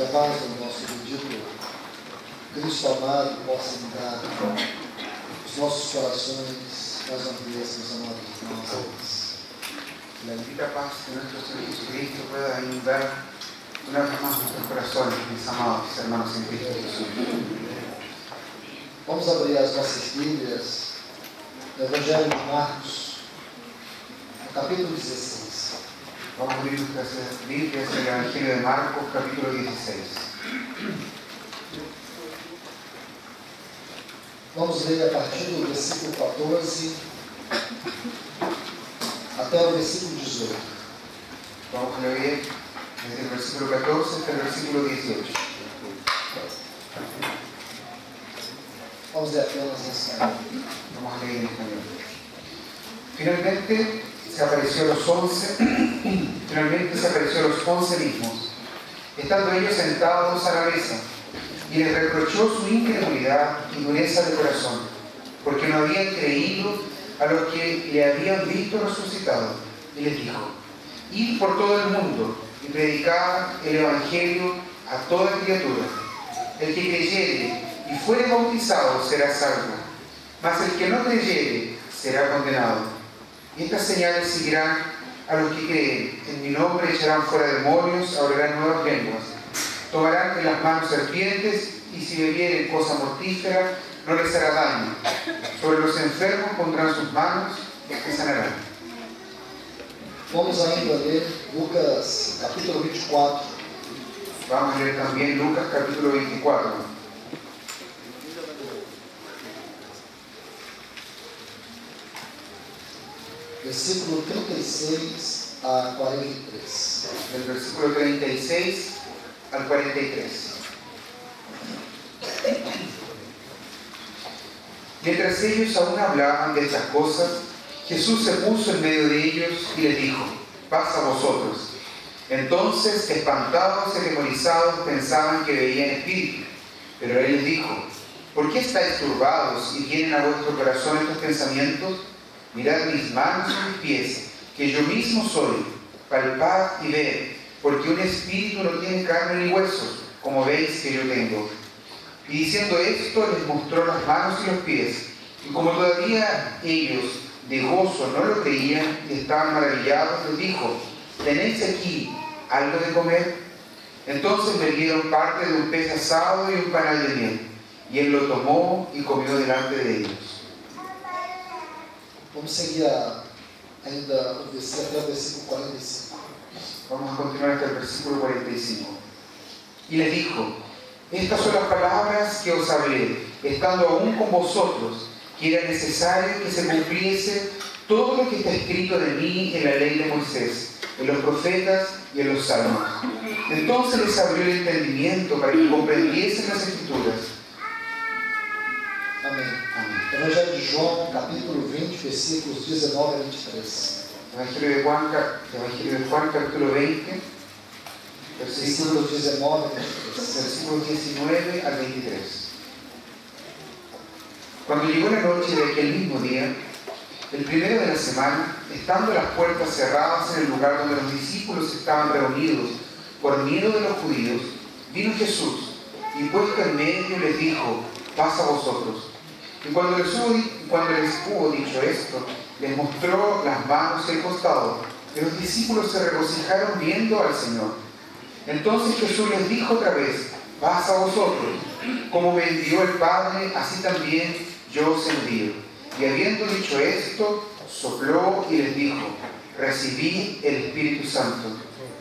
Tomás, o nosso bendito Cristo amado, possa entrar os nossos corações mais uma vez, meus amados irmãos. La bendita paz de nuestro Señor Jesucristo pueda inundar una vez más nuestros corazones, mis amados hermanos en Cristo Jesús. Vamos abrir as nossas Bíblias no Evangelho de Marcos, capítulo 16. Vamos abrir nuestras Biblias en el Evangelio de Marcos, capítulo 16. Vamos ler a partir do versículo 14 até o versículo 18. Vamos a leer desde el versículo 14 hasta el versículo 18. Vamos ler apenas em espanhol. Vamos en español. Finalmente se apareció los once, finalmente se apareció los once mismos, estando ellos sentados a la mesa, y les reprochó su incredulidad y dureza de corazón, porque no habían creído a los que le habían visto resucitado, y les dijo, id por todo el mundo y predicad el Evangelio a toda criatura. El que creyere y fuere bautizado será salvo, mas el que no creyere será condenado. Y estas señales seguirán a los que creen. En mi nombre echarán fuera demonios, hablarán nuevas lenguas. Tomarán en las manos serpientes y si bebieren cosa mortífera no les hará daño. Sobre los enfermos pondrán sus manos y sanarán. Vamos ainda ler Lucas capítulo 24, Vamos a leer también Lucas capítulo 24, versículo 36 a 43. del versículo 36 al 43. Mientras ellos aún hablaban de estas cosas, Jesús se puso en medio de ellos y les dijo, paz a vosotros. Entonces, espantados y atemorizados, pensaban que veían espíritu. Pero él les dijo, ¿por qué estáis turbados y tienen a vuestro corazón estos pensamientos? Mirad mis manos y mis pies, que yo mismo soy. Palpad y ved, porque un espíritu no tiene carne ni huesos, como veis que yo tengo. Y diciendo esto, les mostró las manos y los pies. Y como todavía ellos de gozo no lo creían y estaban maravillados, les dijo, ¿tenéis aquí algo de comer? Entonces le dieron parte de un pez asado y un panal de miel. Y él lo tomó y comió delante de ellos. Vamos seguir a, ainda o versículo, até o versículo 45. Vamos a continuar hasta el versículo 45. Y les dijo, estas son las palabras que os hablé, estando aún con vosotros, que era necesario que se cumpliese todo lo que está escrito de mí en la ley de Moisés, en los profetas y en los salmos. Entonces les abrió el entendimiento para que comprendiesen las escrituras. Amém. Amén. Evangelho de João, capítulo 20, versículos 19 a 23. Evangelio de Juan, Evangelio de Juan capítulo 20, versículos, Versículos 19 a 23. versículos 19 al 23. Cuando llegó la noche de aquel mismo día, el primero de la semana, estando las puertas cerradas en el lugar donde los discípulos estaban reunidos por miedo de los judíos, vino Jesús y puesto en medio les dijo, paz a vosotros. Y cuando les, hubo, cuando les hubo dicho esto, les mostró las manos y el costado, y los discípulos se regocijaron viendo al Señor. Entonces Jesús les dijo otra vez, paz a vosotros, como me envió el Padre, así también yo os envío. Y habiendo dicho esto, sopló y les dijo, recibid el Espíritu Santo.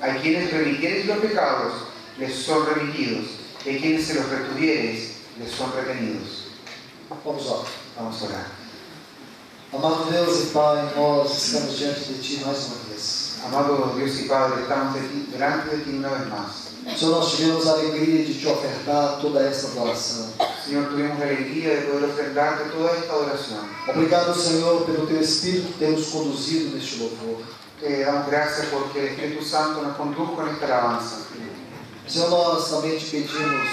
A quienes remitiereis los pecados, les son remitidos, y a quienes se los retuviereis, les son retenidos. Vamos lá. Vamos a orar. Amado Deus e Pai, nós estamos diante de Ti mais uma vez. Amado Dios y Padre, estamos de ti- delante de ti una vez más. Senhor, nós tivemos a alegria de Te ofertar toda esta adoração. Señor, tuvimos la alegría de poder ofrendarte toda esta adoración. Obrigado, Senhor, pelo Teu Espírito que tem nos conduzido neste louvor. Te damos gracias porque el Espíritu Santo nos condujo en esta alabanza. Senhor, nós também te pedimos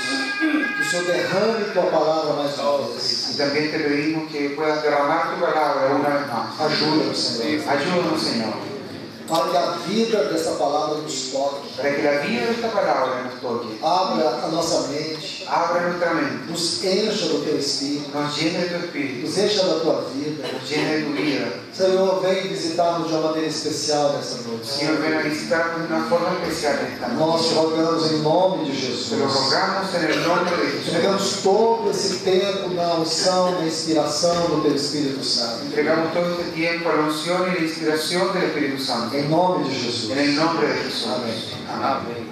que o Senhor derrame Tua palavra mais uma vez. Y también te pedimos que puedas derramar tu palabra una vez más. Ajuda-nos, Senhor. Ayúdanos, Señor. para que a vida dessa palavra nos toque, para que la vida de esta palabra nos toque, abra a nossa mente, abra nuestra mente, nos encha do teu Espírito, nos llene de tu espíritu, nos encha da tua vida. nos de tu vida. Senhor, vem visitar-nos de uma maneira especial nessa noite. Señor, ven a visitarnos de una forma especial esta Nós noche. te rogamos em nome de Te Jesus. rogamos en el nombre de Jesús. Entregamos todo esse tempo na unção, na inspiração do teu Espírito Santo. Entregamos todo este tiempo a la unción y la inspiración del Espíritu Santo. Em nome de Jesus. En el nombre de Jesús. Amén. Amén.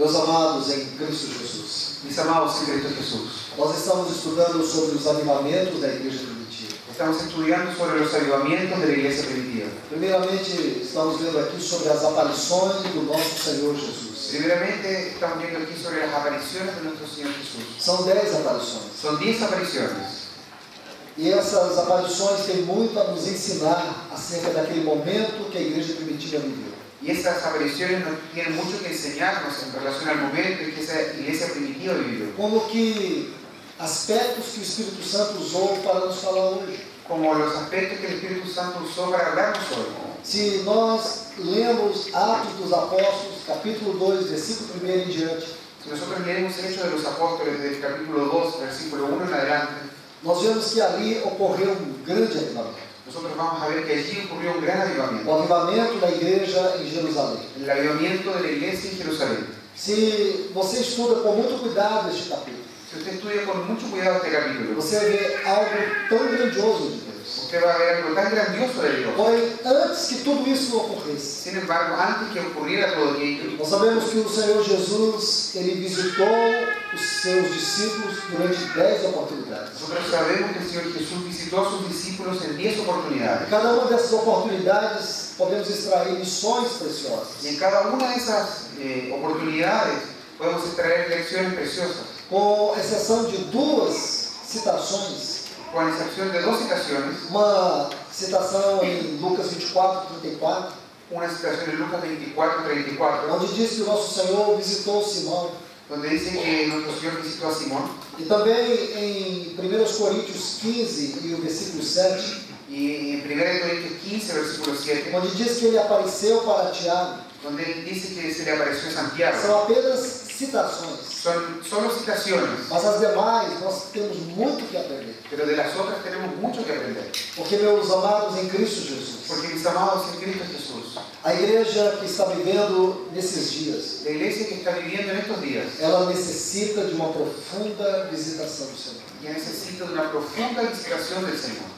Meus amados em Cristo Jesus, Mis amados en Cristo Jesús, nós estamos estudando sobre os avivamentos da igreja primitiva. estamos estudiando sobre los avivamientos de la iglesia primitiva. Primeiramente, estamos vendo aqui sobre as aparições do nosso Senhor Jesus. Primeramente, estamos viendo aquí sobre las apariciones de nuestro Señor Jesús. São dez aparições. Son 10 apariciones. E essas aparições têm muito a nos ensinar acerca daquele momento que a igreja primitiva viveu. Estas apariciones nos tienen mucho que enseñarnos en relación al momento en que esa iglesia primitiva vivió. Como que aspectos que o Espírito Santo usou para nos falar hoje. Como los aspectos que el Espíritu Santo usó para hablarnos hoy. Se nós lemos Atos dos Apóstolos, capítulo 2, versículo 1 em diante, Si nosotros leemos Hechos de los Apóstoles desde el capítulo 2, versículo 1 en adelante, nós vemos que ali ocorreu um grande avivamento. nosotros vamos a ver que allí ocurrió un gran avivamiento. O avivamento da igreja em Jerusalém. El avivamiento de la iglesia en Jerusalén. Se você estuda com muito cuidado este capítulo, Si usted estudia con mucho cuidado este capítulo, você ver algo tão grandioso de Deus. Usted va a ver algo tan grandioso de Dios. Porém, antes que tudo isso ocorresse, Sin embargo, antes que ocurriera todo aquello, nós sabemos que o Senhor Jesus, ele visitou os seus discípulos durante dez oportunidades. nosotros sabemos que el Señor Jesús visitó a sus discípulos en 10 Em oportunidades. cada uma dessas oportunidades, podemos extrair lições preciosas. Y en cada una de esas eh, oportunidades podemos extraer lecciones preciosas, Com exceção de duas citações, con excepción de dos citaciones, uma citação em Lucas 24, 34, una citación en Lucas 24, 34, onde diz que o nosso Senhor visitou Simão, donde dice que nuestro Señor visitó a Simón, e também em 1 Coríntios 15 e o versículo 7, y en 1 Corintios 15, versículo 7, onde diz que ele apareceu para Tiago. donde él dice que se le apareció Santiago. São apenas citações, Son solo citaciones, mas as demais nós temos muito que aprender. pero de las otras tenemos mucho que aprender. Porque, meus amados em Cristo Jesus, Porque mis amados en Cristo Jesús, a igreja que está vivendo nesses dias, la iglesia que está viviendo en estos días, ela necessita de uma profunda visitação do Senhor. ya necesita de una profunda inspiración del Señor.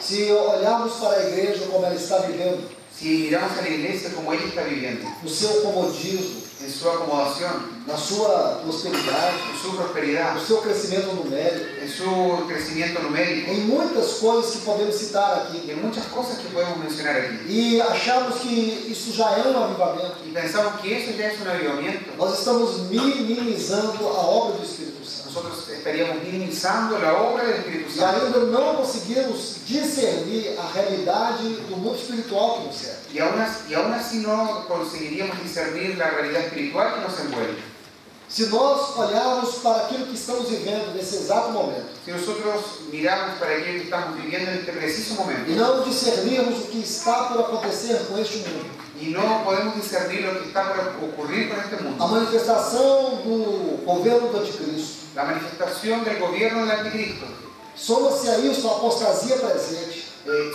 Se olharmos para a igreja como ela está vivendo, Si miramos a la iglesia como ella está viviendo, no seu comodismo, en su acomodación, na sua prosperidade, en su prosperidad, no seu crescimento numérico, en su crecimiento numérico, em muitas coisas que podemos citar aqui, y en muchas cosas que podemos mencionar aquí. e achamos que isso já é um avivamento, Y pensamos que eso ya es un avivamiento. nós estamos minimizando a obra do Espírito Santo. Nosotros estaríamos minimizando la obra del Espíritu E Santo. ainda não conseguimos discernir a realidade do mundo espiritual que nos serve. Y aún, así, y aún así no conseguiríamos discernir la realidad espiritual que nos envuelve. Se nós olharmos para aquilo que estamos vivendo nesse exato momento Si nosotros miramos para aquello que estamos viviendo en este preciso e momento não discernirmos o que está por acontecer com este mundo, y no podemos discernir lo que está por ocurrir con este a mundo, manifestação do governo do anticristo, la manifestación del gobierno del anticristo, soma-se a isso a apostasia presente, eh,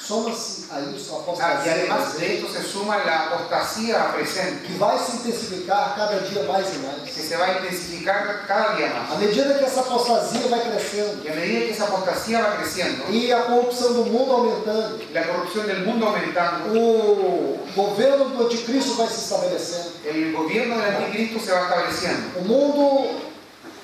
soma-se a isso a ah, y apostasia además de esto se suma la apostasía presente, que vai se intensificar cada dia mais e mais. que se va a intensificar cada día À más. medida que essa apostasia vai crescendo Y a medida que esa apostasía va creciendo, e a corrupção do mundo aumentando, y la corrupción del mundo aumentando, o governo do anticristo vai se estabelecendo. el gobierno del anticristo se va estableciendo. O mundo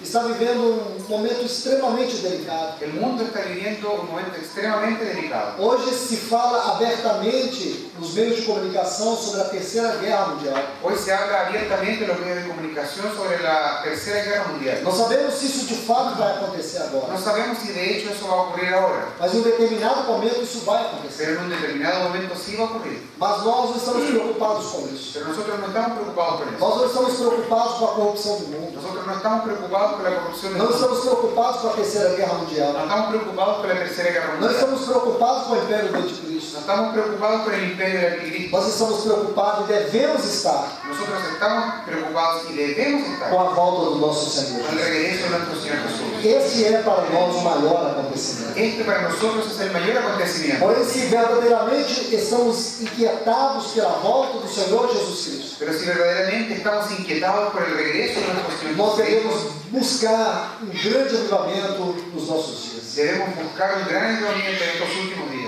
está vivendo um momento extremamente delicado. El mundo está viviendo un momento extremadamente delicado. Hoje se fala abertamente nos meios de comunicação sobre a Terceira Guerra Mundial. Hoy se habla abiertamente en los medios de comunicación sobre la Tercera Guerra Mundial. Não sabemos se isso de fato vai acontecer agora, No sabemos si de hecho eso va a ocurrir ahora, mas em um determinado momento isso vai acontecer. pero en un determinado momento sí va a ocurrir. Mas nós não estamos preocupados com isso. Pero nosotros no estamos preocupados por eso. Nós não estamos preocupados com a corrupção do mundo. Nosotros no estamos preocupados preocupados con la corrupción Não estamos preocupados com a terceira guerra mundial. estamos preocupados con la tercera guerra Não mundial. estamos preocupados com o império do estamos preocupados con el imperio del anticristo. Nós estamos preocupados e devemos estar Nosotros estamos preocupados y debemos estar com a volta do nosso Senhor. el regreso de nuestro Señor Jesús. Esse é para nós o maior acontecimento. Este para nosotros es el mayor acontecimiento. Porém, se verdadeiramente estamos inquietados pela volta do Senhor Jesus Cristo, Pero si verdaderamente estamos inquietados por el regreso de nuestro Señor nós devemos buscar um grande avivamento nos nossos dias. debemos buscar un gran avivamiento en estos últimos días.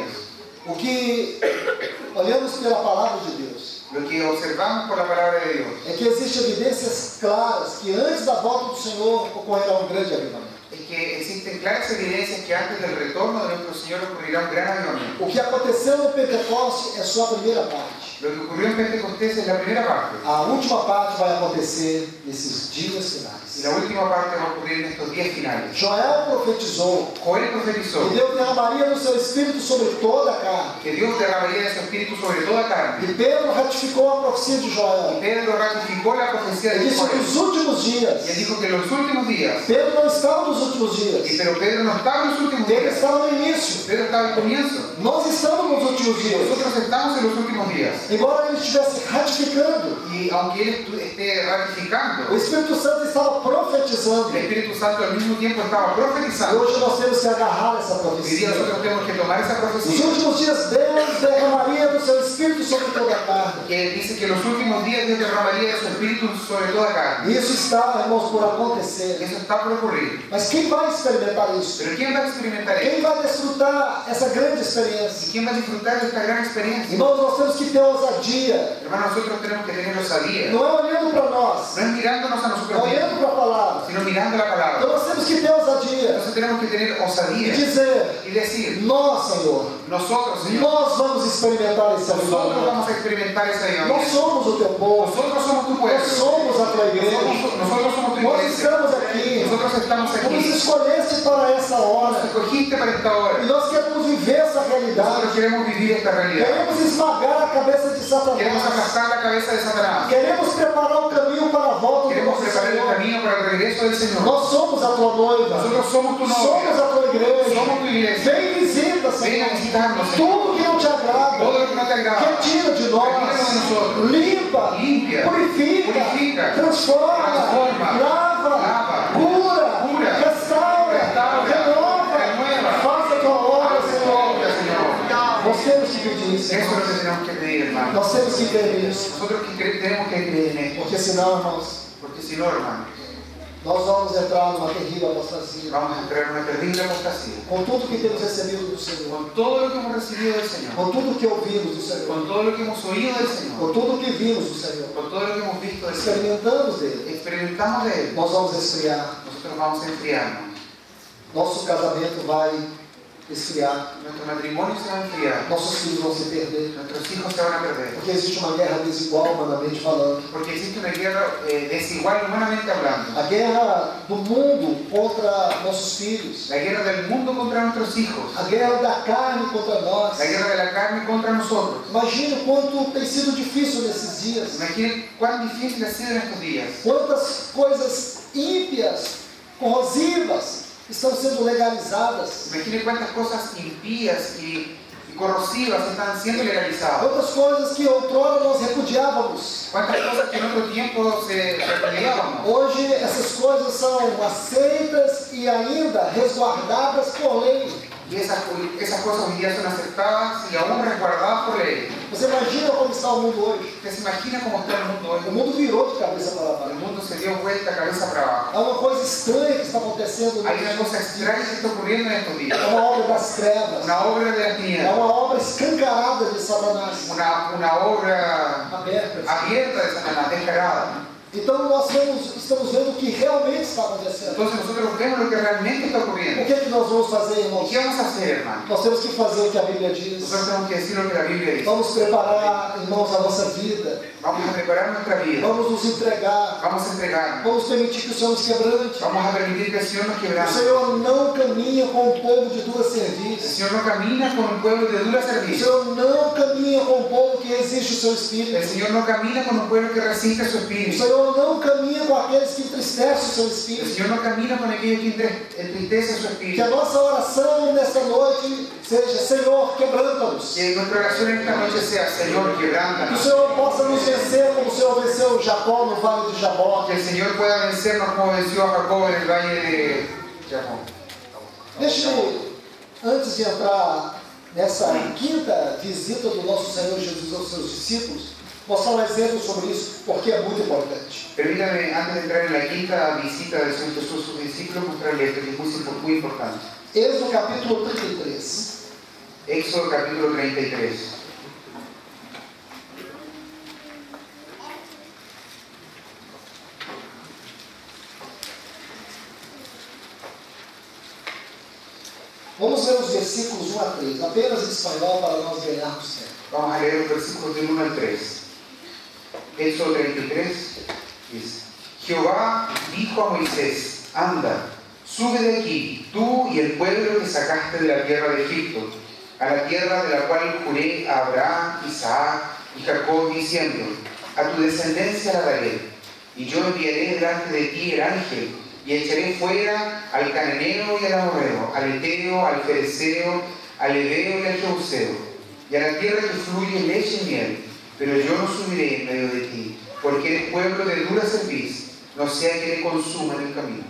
O que olhamos pela palavra de Deus Lo que observamos por la palabra de Dios é que existem evidências claras que antes da volta do Senhor ocorrerá um grande avivamento. es que existen claras evidencias que antes del retorno de nuestro Señor ocurrirá un gran avivamiento. O que aconteceu no Pentecoste é só a primeira parte. Lo que ocurrió en Pentecostés es la primera parte. A última parte vai acontecer nesses dias finais. la última parte va a ocurrir en estos días finales. Joel profetizou Joel profetizó que Deus derramaria no seu espírito sobre toda a carne. que Dios derramaría de su espíritu sobre toda carne. E Pedro ratificou a profecia de Joel. Pedro ratificó la profecía Ele de disse que Joel. nos últimos dias, dijo que en los últimos días, Pedro não estava nos últimos dias, pero Pedro no estaba en los últimos Pedro días, estava no início. Pedro estaba al comienzo. Nós estamos nos últimos dias. Nosotros estamos en los últimos días. Embora ele estivesse ratificando, Y aunque él esté o ratificando, Espírito Santo estava profetizando. el Espíritu Santo al mismo tiempo estaba E profetizando. hoje nós temos que agarrar essa Hoy día profecia. nosotros tenemos que tomar esa Nos profecía. últimos dias, Deus derramaria do seu Espírito sobre toda a carne. Que dice que en los últimos días Dios derramaría de su espíritu sobre toda carne. Isso está, irmãos, por acontecer. eso está por ocurrir. Mas quem vai experimentar isso? Pero ¿quién va a experimentar esto? Quem vai desfrutar essa grande experiência? ¿Y quién va a disfrutar de esta gran experiencia? Irmãos, nós temos que ter ousadia. Hermano, nosotros tenemos que tener osadía. Não é olhando para nós, No es mirándonos a é nosotros olhando mismos, para a palavra. sino mirando la palabra. Então nós temos que ter ousadia Entonces tenemos que tener e osadía dizer: y decir, Nós, Senhor, nosotros, Señor, nós vamos experimentar esse avivamento. vamos a experimentar esa Nós avivamiento. somos o teu povo. Nosotros somos tu pueblo. Nós somos a tua igreja. Nosotros somos tu Nós iglesia. estamos aqui. Nosotros estamos Tu nos escolheste para essa Nos hora. escogiste para esta E hora. nós queremos viver essa realidade. queremos vivir esta realidad. Queremos esmagar a cabeça de Queremos Satanás. aplastar la cabeza de Satanás. Queremos preparar o caminho para a volta do Queremos nosso preparar Senhor. camino para el regreso del Señor. Nós somos a tua noiva. Nosotros somos tu Somos novia. a tua igreja. Somos tu iglesia. Vem visita, a Senhor. visitarnos, Señor. Tudo que não te agrada. Todo lo que no te agrada. Retira de nós. Retira. Limpa. Limpia. Purifica. Purifica. Transforma. Transforma. Lava. Lava. Cura. Cura. Restaura. Restaura. Renova. Renueva. Faça a tua obra, Haz tu Senhor. obra, Señor. Nós pedir, Eso es lo Senhor. que tenemos que pedir, hermano. Nós temos que crer nisso. Nosotros tenemos que creer en esto. Porque senão, irmãos, Porque si no, hermano, nós vamos entrar numa terrível apostasia. vamos entrar en una terrible apostasía. Com tudo que temos recebido do Senhor. Con todo lo que hemos recibido del Señor, Com tudo que ouvimos do Senhor. con todo lo que hemos oído del Señor, Com tudo que vimos do Senhor. con todo lo que hemos visto del Señor, Experimentamos dele. experimentamos de Él, Nós vamos esfriar. nosotros vamos a enfriarnos. Nosso casamento vai esfriar. Nuestro matrimonio se va a enfriar, Nossos filhos vão se perder. nuestros hijos se van a perder. Porque existe uma guerra desigual, humanamente falando. Porque existe una guerra eh, desigual humanamente hablando. A guerra do mundo contra nossos filhos. La guerra del mundo contra nuestros hijos. A guerra da carne contra nós. La guerra de la carne contra nosotros. Imagina o quanto tem sido difícil nesses dias. Imaginen cuán difícil ha sido en estos días. Quantas coisas ímpias, corrosivas, estão sendo legalizadas. Imaginen cuántas cosas impías y, y corrosivas están siendo legalizadas. Quantas coisas que outrora nós repudiávamos. Cuántas cosas que en otro tiempo se repudiábamos. Hoje essas coisas são aceitas e ainda resguardadas por lei. Y esas, esas cosas hoy día son aceptadas y aún resguardadas por ley. Você imagina como está o mundo hoje? ¿Usted se imagina cómo está el mundo hoy? O mundo virou de cabeça para El baixo. mundo se dio vuelta cabeza para abajo. Há uma coisa estranha que está acontecendo Hay una no cosa extraña que está ocurriendo en estos días. É uma obra das trevas. Una obra de las É uma obra escancarada de Satanás. Una, una obra Aberta. abierta de Satanás, descarada. Então nós vemos, estamos vendo o que realmente está acontecendo. Entonces nosotros vemos lo que realmente está O ocurriendo. que é que nós vamos fazer, ¿Y irmãos? qué vamos a hacer, hermano? Nós temos que fazer o que a Bíblia diz. Nosotros tenemos que decir lo que la Biblia dice. Vamos preparar, irmãos, a nossa vida. Vamos a preparar nuestra vida. Vamos nos entregar. Vamos a entregarnos. Vamos permitir que o Senhor nos quebrante. Vamos a permitir que el Señor nos O quebrante. Senhor não caminha com um povo de duas serviços. Señor no camina con un pueblo de dura O servicio. Senhor não caminha com um povo que exige o seu espírito. Señor no camina con un pueblo que resiste O espíritu. Senhor Senhor não caminha com aqueles que entristecem o seu espírito. Señor no camina con aquellos que entre- entristecen su Que a nossa oração nesta noite seja, Senhor, quebranta-nos. Que nuestra oración en esta noche sea, Señor, Que o. Senhor possa nos vencer como o Senhor venceu Jacó no vale de Jabó. Que el Señor pueda vencernos como Jacob en el valle de Jabón. Deixe-me, antes de entrar nessa quinta visita do nosso Senhor Jesus aos seus discípulos, mostrar um exemplo sobre isso, porque é muito importante. Permítame, antes de entrar en la quinta visita del Señor Jesús a sus discípulos, mostrarles esto que es muy, impor- muy importante. Êxodo capítulo 33. Éxodo capítulo 33. Vamos ver os versículos 1 a 3, apenas em espanhol para nós ganharmos tempo. Vamos a leer los versículos del 1 al 3. Éxodo 33 dice, Jehová dijo a Moisés, anda, sube de aquí, tú y el pueblo que sacaste de la tierra de Egipto, a la tierra de la cual juré a Abraham, Isaac y Jacob, diciendo, a tu descendencia la daré, y yo enviaré delante de ti el ángel, y echaré fuera al cananeo y al amorreo, al eteo, al fereceo, al hebeo y al jebuseo, y a la tierra que fluye leche y miel, pero yo no subiré en medio de ti, porque eres pueblo de dura cerviz, no sea que te consuma en el camino.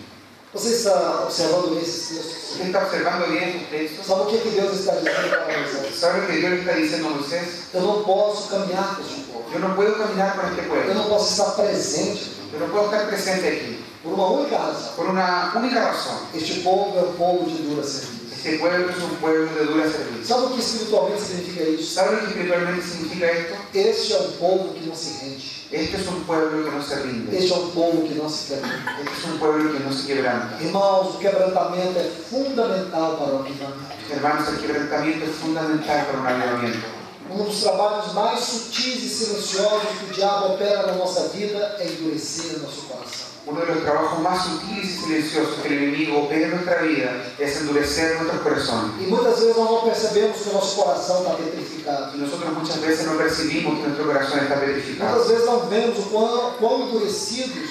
Você está observando bem esses textos? ¿Usted está observando bien estos textos? Sabe o que, que Deus está dizendo para Moisés? ¿Sabe lo que Dios le está diciendo a Moisés? Eu não posso caminhar com este povo. Yo no puedo caminar con este Eu pueblo, não posso estar presente yo no puedo estar presente aquí, por uma única razão. por una única razón. Este povo é um povo de dura serviço. Este pueblo es un pueblo de dura cerviz. Sabe o que espiritualmente significa isso? ¿Sabe lo que espiritualmente significa esto? Este é um povo que não se rende. Este es un pueblo que no se rinde, Este é um povo que não se quebra. este es un pueblo que no se quebranta. Irmãos, o quebrantamento é fundamental para o avivamento. Hermanos, el quebrantamiento es fundamental para un avivamiento. Um dos trabalhos mais sutis e silenciosos que o diabo opera na nossa vida é endurecer o nosso coração. Uno de los trabajos más sutiles y silenciosos que el enemigo opera en nuestra vida es endurecer nuestros corazones. E muitas vezes nós não percebemos que o nosso coração está petrificado. Y nosotros muchas veces no percibimos que nuestro corazón está petrificado. Muitas vezes não vemos o quão, quão endurecidos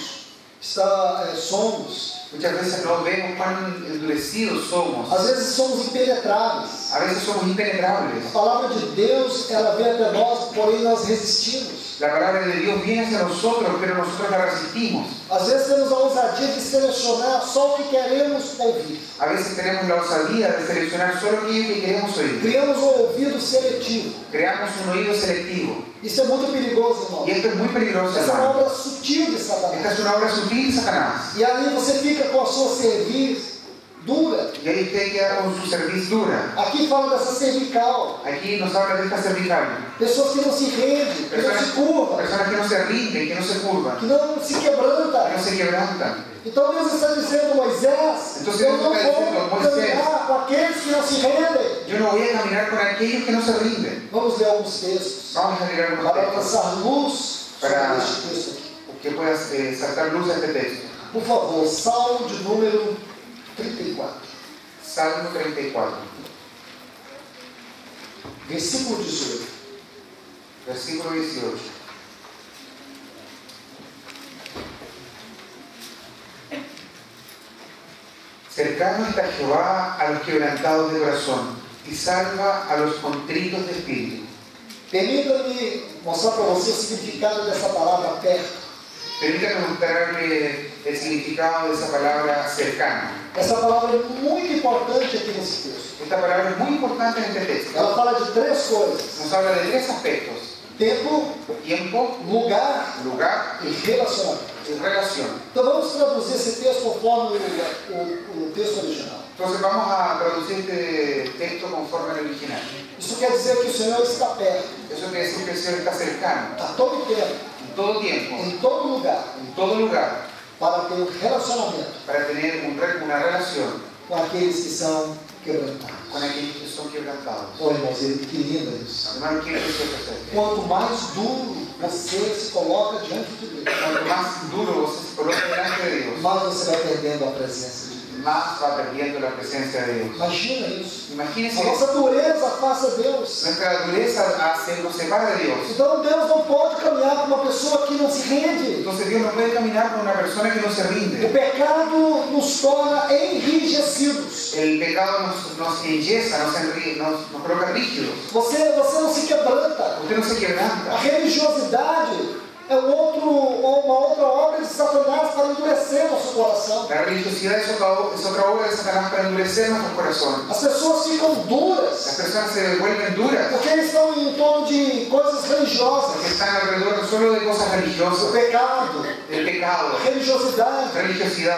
está, eh, somos. Muchas veces no vemos cuán endurecidos somos. Às vezes somos impenetráveis. A veces somos A impenetrables. palavra de Deus, ela vem até nós, porém nós resistimos. La palabra de Dios viene hacia nosotros, pero nosotros la resistimos. Às vezes temos a ousadia de selecionar só o que queremos ouvir. A veces tenemos la osadía de seleccionar solo aquello que queremos oír. Criamos um ouvido seletivo. Creamos un oído selectivo. Isso é muito perigoso, irmão. Y esto es muy peligroso, Essa é uma obra sutil de Esta Satanás. es una obra sutil de Satanás. E ali você fica com a sua cerviz dura. Usted queda con su cerviz dura. Aqui fala dessa cervical. Aquí nos habla de esta cervical. Pessoas que não se rendem, que não se curvam, personas que no se rinden, que no se curvan, que não se que quebrantam. no se quebrantan. Então Deus está dizendo, Moisés, Então, eu não vou caminhar com aqueles que não se rendem. Yo no voy a caminar con aquellos que no se rinden. Vamos ler alguns textos Vamos a leer algunos para textos lançar luz Para- este texto aqui. que puedas eh, saltar luz a este texto. Por favor, Salmo de número 34, Salmo 34, versículo 18. versículo 18. Cercano está Jehová a los quebrantados de corazón y salva a los contritos de espíritu. Permita-me mostrar para você o significado dessa palavra perto. Permítame mostrarle el significado de esa palabra cercano. Essa palavra é muito importante aqui nesse texto. Esta palabra es muy importante en este texto. Ela fala de três coisas: Nos habla de tres aspectos. tempo, Tiempo, lugar lugar e relacionamento. y relación. Então vamos traduzir esse texto conforme o, o, o texto original. Entonces vamos a traducir este texto conforme al original. Isso quer dizer que o Senhor está perto, Eso quiere decir que el Señor está cercano, a todo tempo, en todo tiempo, em todo lugar, en todo lugar, para ter um relacionamento para tener un re- una relación com aqueles que são quebrantados. con aquellos que son quebrantados. Ô irmãos, que lindo isso. Hermano, ¿qué es eso? Quanto mais duro você se coloca diante de Deus, Cuanto más duro você se coloca delante de Dios, mais você vai perdendo a presença Deus. Más va perdiendo la presencia de Dios. Imagina isso. Imagínense A nossa dureza afasta Deus. Nuestra dureza hace, nos separa de Dios. Então Deus não pode caminhar com uma pessoa que não se rende. Entonces Dios no puede caminar con una persona que no se O rinde. pecado nos torna enrijecidos. El pecado nos, nos enyesa, nos, enri- nos, nos coloca rígidos. Você, você não se quebranta. Usted no se A quebranta. religiosidade é um outro, uma outra obra de Satanás para endurecer nosso coração. La religiosidad es otra, es otra obra de Satanás para endurecer nuestros corazones. As pessoas ficam Las duras personas se vuelven duras. Porque eles estão em torno de coisas religiosas. porque están alrededor no solo de cosas O religiosas, pecado, del pecado, a religiosidade,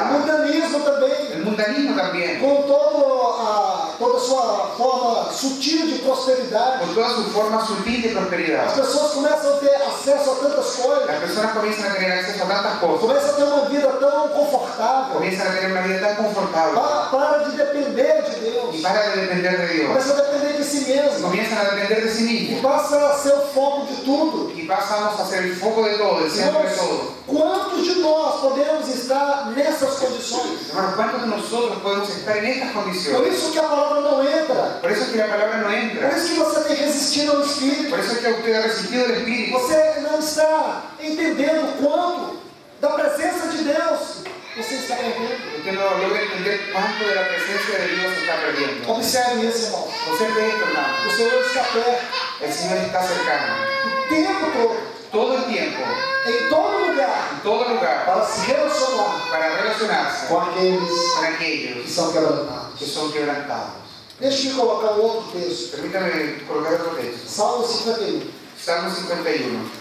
o mundanismo também, el mundanismo también, com todo a, toda a sua forma sutil de prosperidade. con toda su forma sutil de As prosperidad. pessoas começam a ter acesso a tantas coisas, Las personas comienzan a tener acceso a tantas cosas, começam a ter uma vida tão confortável, comienzan a tener una vida tan confortable para, para de depender de y Deus, para de depender de Dios. começa a depender de si mesmo, Comienzan a depender de sí e mismos passa a ser o foco de tudo. y pasamos a ser el foco de todo, el centro de todo. Quantos de nós podemos estar nessas condições? Hermanos, ¿cuántos de nosotros podemos estar en estas Por condiciones? isso que a palavra não entra. Por es que la palabra no Por entra. isso que você tem resistido ao Espírito. Por es que usted ha resistido el Espíritu. Você não está entendendo o quanto da presença de Deus você está perdendo. Usted no logra entender cuánto de la presencia de Dios está perdiendo. Observe isso, irmão. Observe esto, hermano. O Senhor está perto El Señor está cercano. o tempo todo, Todo el tiempo, em todo lugar, en todo lugar, para se relacionar para relacionarse com aqueles con que aquellos são quebrantados. que son quebrantados. Deixa eu colocar um outro texto. Permítame colocar otro texto. Salmo 51. Salmo 51,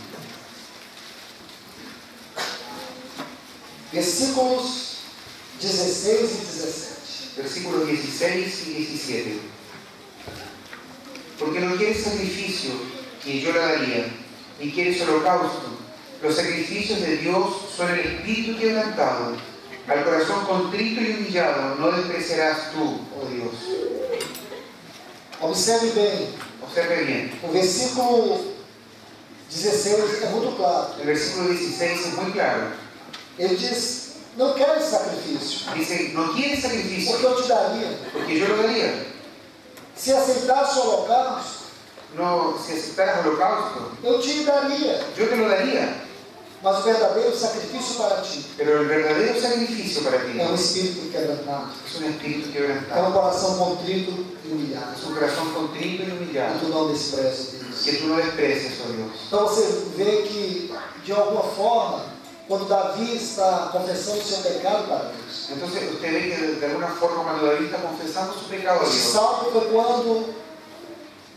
Versículos 16 e 17. versículos 16 y 17. Porque no quieres sacrificio, que yo le daría, ni quieres holocausto. Los sacrificios de Dios son el espíritu quebrantado. Al corazón contrito y humillado no despreciarás tú, oh Dios. Observe bem, Observe bien. o versículo 16 é muito claro. El versículo 16 es muy claro. Ele diz: Não quero sacrifício, Dice, no quieres sacrificio, porque eu te daria. porque yo lo daría. Se aceitasse o holocausto, No, si aceptaras holocausto, eu te daria. yo te lo daría. Mas o verdadeiro sacrifício para ti Pero el verdadero sacrificio para ti é um espírito quebrantado, es un espíritu é um quebrantado. coração contrito e humilhado. Es un corazón contrito E humillado. tu não desprezas Deus. Que tú no desprecias, oh Dios. Então você vê que, de alguma forma, quando Davi está confessando o seu pecado para Deus, Entonces usted ve que de, alguna forma cuando David está confesando su pecado a esse Dios, salmo foi quando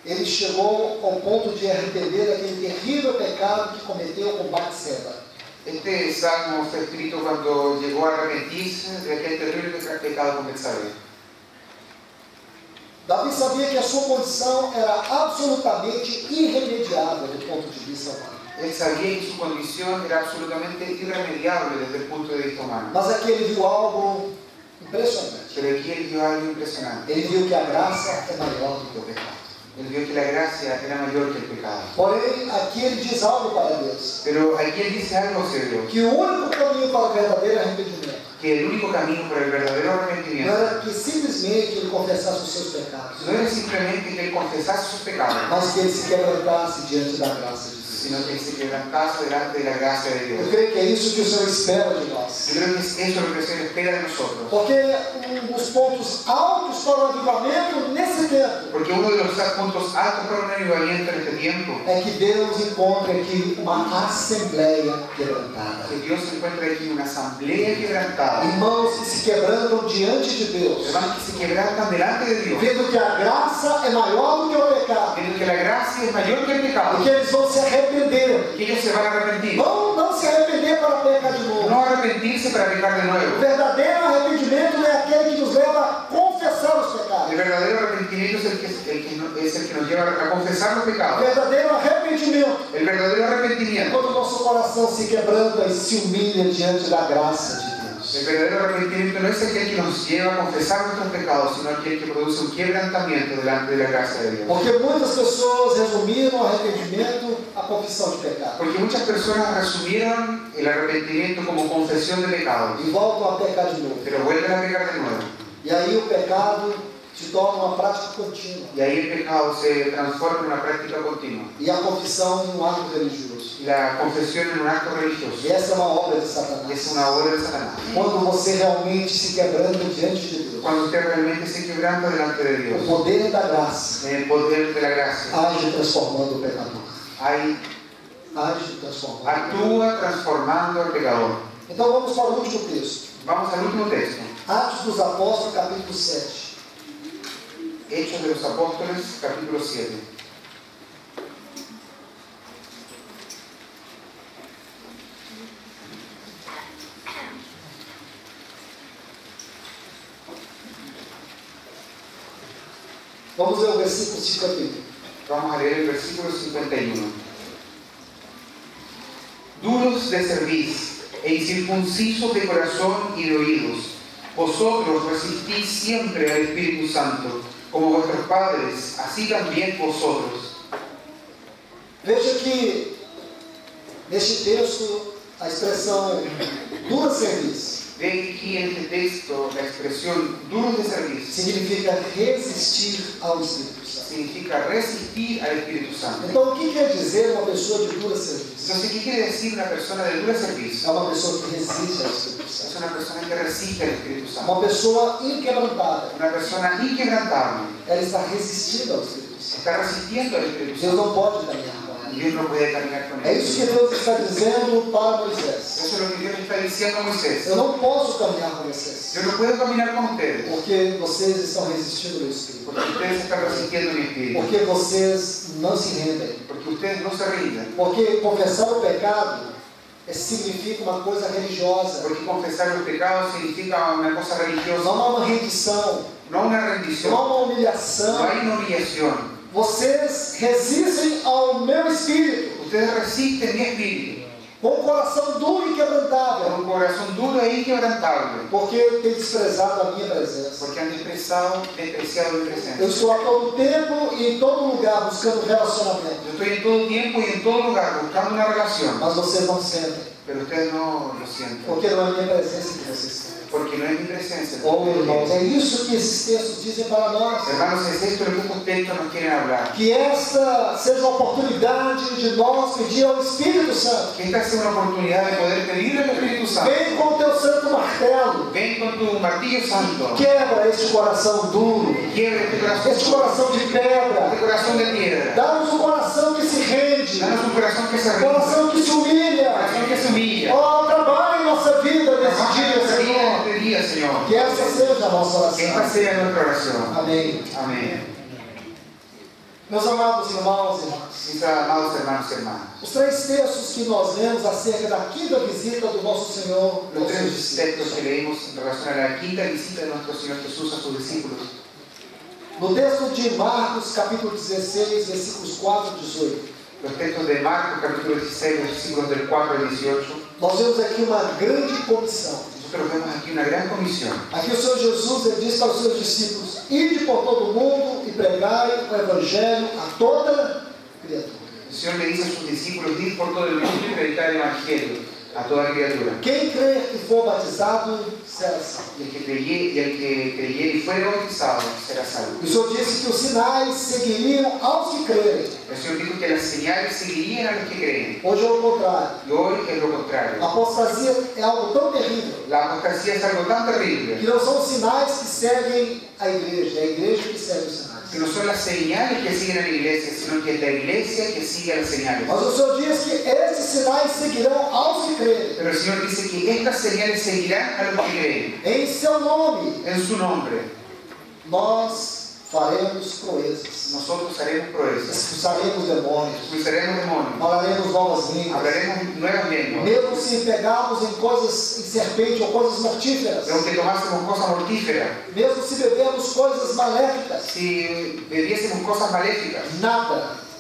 ele chegou ao ponto de arrepender daquele terrível pecado que cometeu com Batseba. este salmo fue escrito cuando llegó a arrepentirse de aquel terrible pecado con Betsabé. Davi sabia que a sua condição era absolutamente irremediável do ponto de vista humano. Él sabía que su condición era absolutamente irremediable desde el punto de vista humano. Mas aqui ele viu algo impressionante. Pero aquí él vio algo impresionante. Ele viu que a graça é maior do que o pecado. Él vio que la gracia era mayor que el pecado. Porém, aqui ele diz algo para Deus: Pero aquí él dice algo serio, que o único caminho para o verdadeiro arrependimento que el único camino para el verdadero arrepentimiento era que simplesmente ele confessasse os seus pecados, no era simplemente que él confesase sus pecados, mas que ele se quebrantasse diante da graça de. Sino que se quebrantase delante de la gracia de Eu Dios. creio que é isso que o Senhor espera de nós. Yo creo que es eso lo que el Señor espera de nosotros. Porque um dos pontos altos para o avivamento nesse tempo Porque uno de los puntos altos para un avivamiento en este tiempo é que Deus encontra aqui uma assembleia quebrantada. que Dios encuentra aquí una asamblea quebrantada. Irmãos que se quebrantam diante de Deus, Hermanos que se quebrantan delante de Dios. vendo que a graça é maior do que o pecado, Viendo que la gracia es mayor que el e pecado. que eles vão se arrepender. Que ellos se van a arrepentir. Não, não se arrepender para pecar de novo. No arrepentirse para pecar de O nuevo. verdadeiro arrependimento não é aquele que nos leva a confessar os El pecados. verdadero arrepentimiento es el que, el que no- es el que nos lleva a confesar los O pecados. verdadeiro arrependimento El verdadero é arrepentimiento. quando o nosso coração se quebranta e se humilha diante da graça de Deus. El verdadero arrepentimiento no es aquel que nos lleva a confesar nuestros pecados, sino aquel que produce un quebrantamiento delante de la gracia de Dios. Porque muitas pessoas resumiram o arrependimento a confissão de pecado. Porque muchas personas resumieron el arrepentimiento como confesión de pecados, E voltam a pecar de novo. pero vuelven a pecar de nuevo. E aí o pecado se torna uma prática contínua. Y ahí el pecado se transforma en una práctica continua. E a confissão em um ato religioso. La confesión en un acto religioso E essa é uma obra de es Satanás. una obra de Satanás. Quando você realmente se quebranta diante de Deus, Cuando usted realmente se quebranta delante de o Dios, poder da graça el poder de la gracia, age transformando o pecador. ahí Age transformando. actúa transformando al pecador. Então vamos para o último texto. Vamos al último texto. Atos dos Apóstolos, capítulo 7. Hechos de los Apóstoles, capítulo 7. Vamos ler o versículo 51. Vamos leer el versículo 51. Duros de cerviz e incircuncisos de corazón y de oídos, vosotros resistís siempre al Espíritu Santo, como vuestros padres, así también vosotros. Veja que neste texto a expressão dura serviço Ven aquí en este texto la expresión duros de cerviz significa resistir ao Espírito Santo. significa resistir al Espíritu Santo. Então, o que quer dizer uma pessoa de dura serviço? Entonces, ¿qué quiere decir una persona de dura servicio? É uma pessoa que resiste ao Espírito Es Santo. una persona que resiste al Espíritu Santo. Uma pessoa inquebrantável. Una persona inquebrantable. Ela está resistindo ao Espírito Santo. Está resistiendo al Espíritu Deus Santo. não pode caminhar com puede caminar con É isso que Deus está dizendo para Moisés. Eso es lo que Dios está diciendo a Moisés. Eu não posso caminhar com vocês. Yo no puedo caminar con ustedes Porque vocês estão resistindo ao Espírito. porque ustedes están resistiendo mi espíritu. Porque vocês não se rendem. Porque ustedes no se rinden. Porque confessar o pecado é- significa uma coisa religiosa. Porque confesar los pecados significa una cosa religiosa, Não há uma rendição. Não há rendición. uma No humilhação. hay una humillación. Vocês resistem ao meu espírito. Ustedes resisten mi espíritu Com o coração duro e con quebrantável. un corazón duro e inquebrantable. Porque tem desprezado a minha presença. Porque han despreciado, despreciado mi Eu presencia. estou a todo tempo e em todo lugar buscando relacionamento. Yo estoy en todo tiempo y en todo lugar buscando una relación. Mas vocês não sentem. Pero ustedes no lo sienten. Porque não é minha presença que vocês sentem. Porque no es mi presencia. Oh, irmãos, é isso que esses textos dizem para nós. Hermanos, es esto lo que estos textos nos quieren hablar. Que esta seja uma oportunidade de nós pedir ao Espírito Santo. Que esta sea una oportunidad de poder pedirle al Espíritu Santo. Vem com o teu santo martelo. Ven con tu martillo santo. Quebra este coração duro. Quiebre este corazón. Este coração de Este pedra. corazón de piedra. Dá-nos um coração que se rende. Danos un corazón que se Um rinde. Un coração que se humilha. corazón que se humilla. Oh, nossa vida vida Senhor. Señor. Que essa seja a nossa Que esta oração. sea nuestra oración. Amém. Amén. Meus amados irmãos e irmãs. Amados y hermanas. Os três textos que nós lemos acerca da quinta visita do nosso Senhor seus tres discípulos. textos que leímos en relación a la quinta visita de nuestro Señor Jesús a sus discípulos. No texto de Marcos, capítulo 16, versículos 4 e 18, Los textos de Marcos, capítulo 16, versículos del 4 al 18. Nós vemos aqui uma grande comissão. Nosotros vemos aquí una gran comisión. Aqui o Senhor Jesus ele diz para os seus discípulos: Ide por todo o mundo e pregai o Evangelho a toda criatura. El Señor le dice a sus discípulos, ir por todo el mundo y predicar el Evangelio a toda criatura. Quem crer e for batizado será salvo. El que creyere, y el que creyere y fuere bautizado será salvo. O Senhor disse que os sinais seguiriam aos que crerem. El Señor dijo que las señales seguirían a los que creen. Hoje é o contrário. Y hoy es lo A contrario. apostasia é algo tão terrível La apostasía es algo tan que terrible não são os sinais que seguem a igreja, é a igreja que segue os sinais. Que no son las señales que siguen a la iglesia, sino que es la iglesia que sigue a las señales. Mas o Senhor diz que esses sinais seguirão aos que. Pero el Señor dice que estas señales seguirán a los que creen. Em seu nome, En su nombre, nós faremos proezas, nosotros haremos proezas, expulsaremos demônios, expulsaremos demonios, falaremos novas línguas. hablaremos nuevas lenguas. Mesmo se pegarmos em coisas, em serpente ou coisas mortíferas, Pero aunque tomásemos cosas mortíferas, mesmo se bebermos coisas maléficas, si bebiésemos cosas maléficas, nada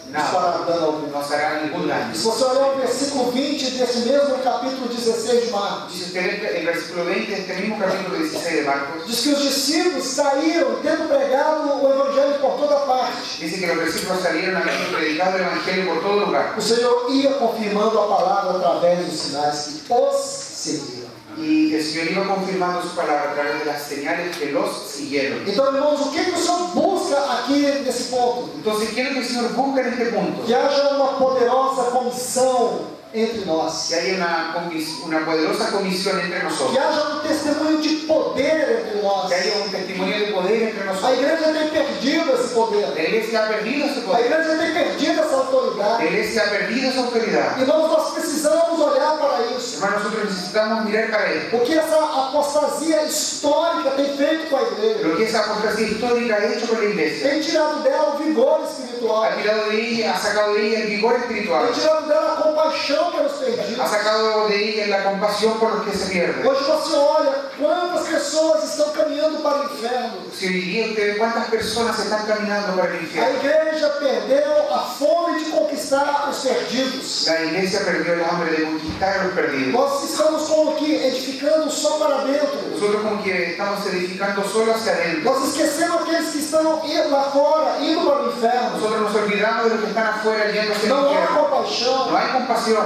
ningún daño. E se você olhar o versículo 20 desse mesmo capítulo 16 de Marcos, Dice el versículo 20 de este mismo capítulo 16 de Marcos, diz que os discípulos saíram tendo pregado o evangelho por toda parte. dice que los discípulos salieron habiendo predicado el Evangelio por todo lugar. O Senhor ia confirmando a palavra através dos sinais que os seguiam. Y el Señor iba confirmando su palabra a través de las señales que los siguieron. Então, irmãos, o que, que o Senhor busca aqui nesse ponto? Entonces, ¿qué es lo que el Señor busca en este punto? Que haja uma poderosa comissão entre nós. Que una, comis- una poderosa comisión entre Que nosotros. haja um testemunho de poder entre nós. Que haya un testimonio de poder entre A nosotros. igreja tem perdido esse poder. La iglesia ha perdido ese A poder. igreja tem perdido essa autoridade. iglesia ha perdido esa autoridad. Irmãos, nós precisamos olhar para isso. Hermanos, nosotros necesitamos mirar para esto. O que essa apostasia histórica tem feito com a igreja? Lo que esa apostasía histórica ha hecho con la iglesia. Tem tirado dela o vigor espiritual. Ha tirado de ella, ha sacado de ella el vigor espiritual. Tem tirado dela a compaixão pelos perdidos. Ha sacado de ella la compasión por los que se pierden. Hoje você olha quantas pessoas estão caminhando para o inferno. Si hoy día usted ve cuántas personas están caminando para el A infierno. igreja perdeu a fome de conquistar os perdidos. La iglesia perdió el hambre de conquistar a los perdidos. Nós estamos como que edificando só para dentro. Nosotros como que estamos edificando solo hacia adentro. Nós esquecemos aqueles que estão indo lá fora, indo para o inferno. Nosotros nos olvidamos de los que están afuera yendo hacia el Não há compaixão.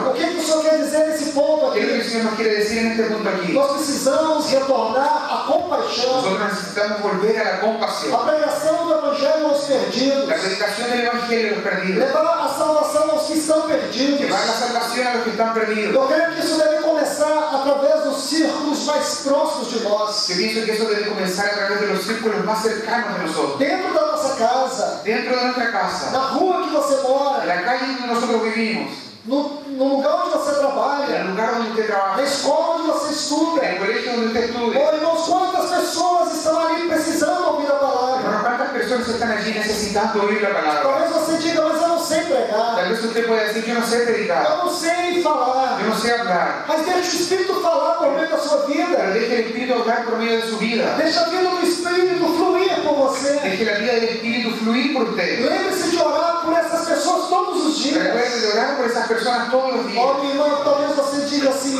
O que, que o Senhor quer dizer nesse ponto ¿Qué es lo que el aqui? Señor nos quiere decir en este punto aquí? Nós precisamos retornar à compaixão, Nosotros necesitamos volver a la a pregação do Evangelho aos perdidos, La predicación del Evangelio a los perdidos. levar a salvação aos que estão perdidos. Salvación a los que están perdidos. Eu creio que isso deve começar através dos círculos mais próximos de nós, Yo pienso que eso debe comenzar a través de los círculos más cercanos de nosotros. dentro da nossa casa, Dentro de nuestra casa, na rua que você mora, la calle donde nosotros vivimos, no, no lugar onde você trabalha, na escola onde você estuda. estudia. Oh, irmãos, quantas pessoas estão ali precisando ouvir a palavra? Talvez você diga, mas eu não sei pregar, Tal vez usted pueda decir, yo no sé predicar, eu não sei falar. yo no sé hablar, Mas deixe o Espírito falar por meio da sua pero vida. deje el Espíritu hablar por medio de su vida. Deixe a vida do Espírito fluir por você. Deje la vida del Espíritu fluir por usted. Lembre-se de orar por essas pessoas todos os dias. Recuerde de orar por esas personas todos los días. Ó, minha irmã, talvez você diga assim: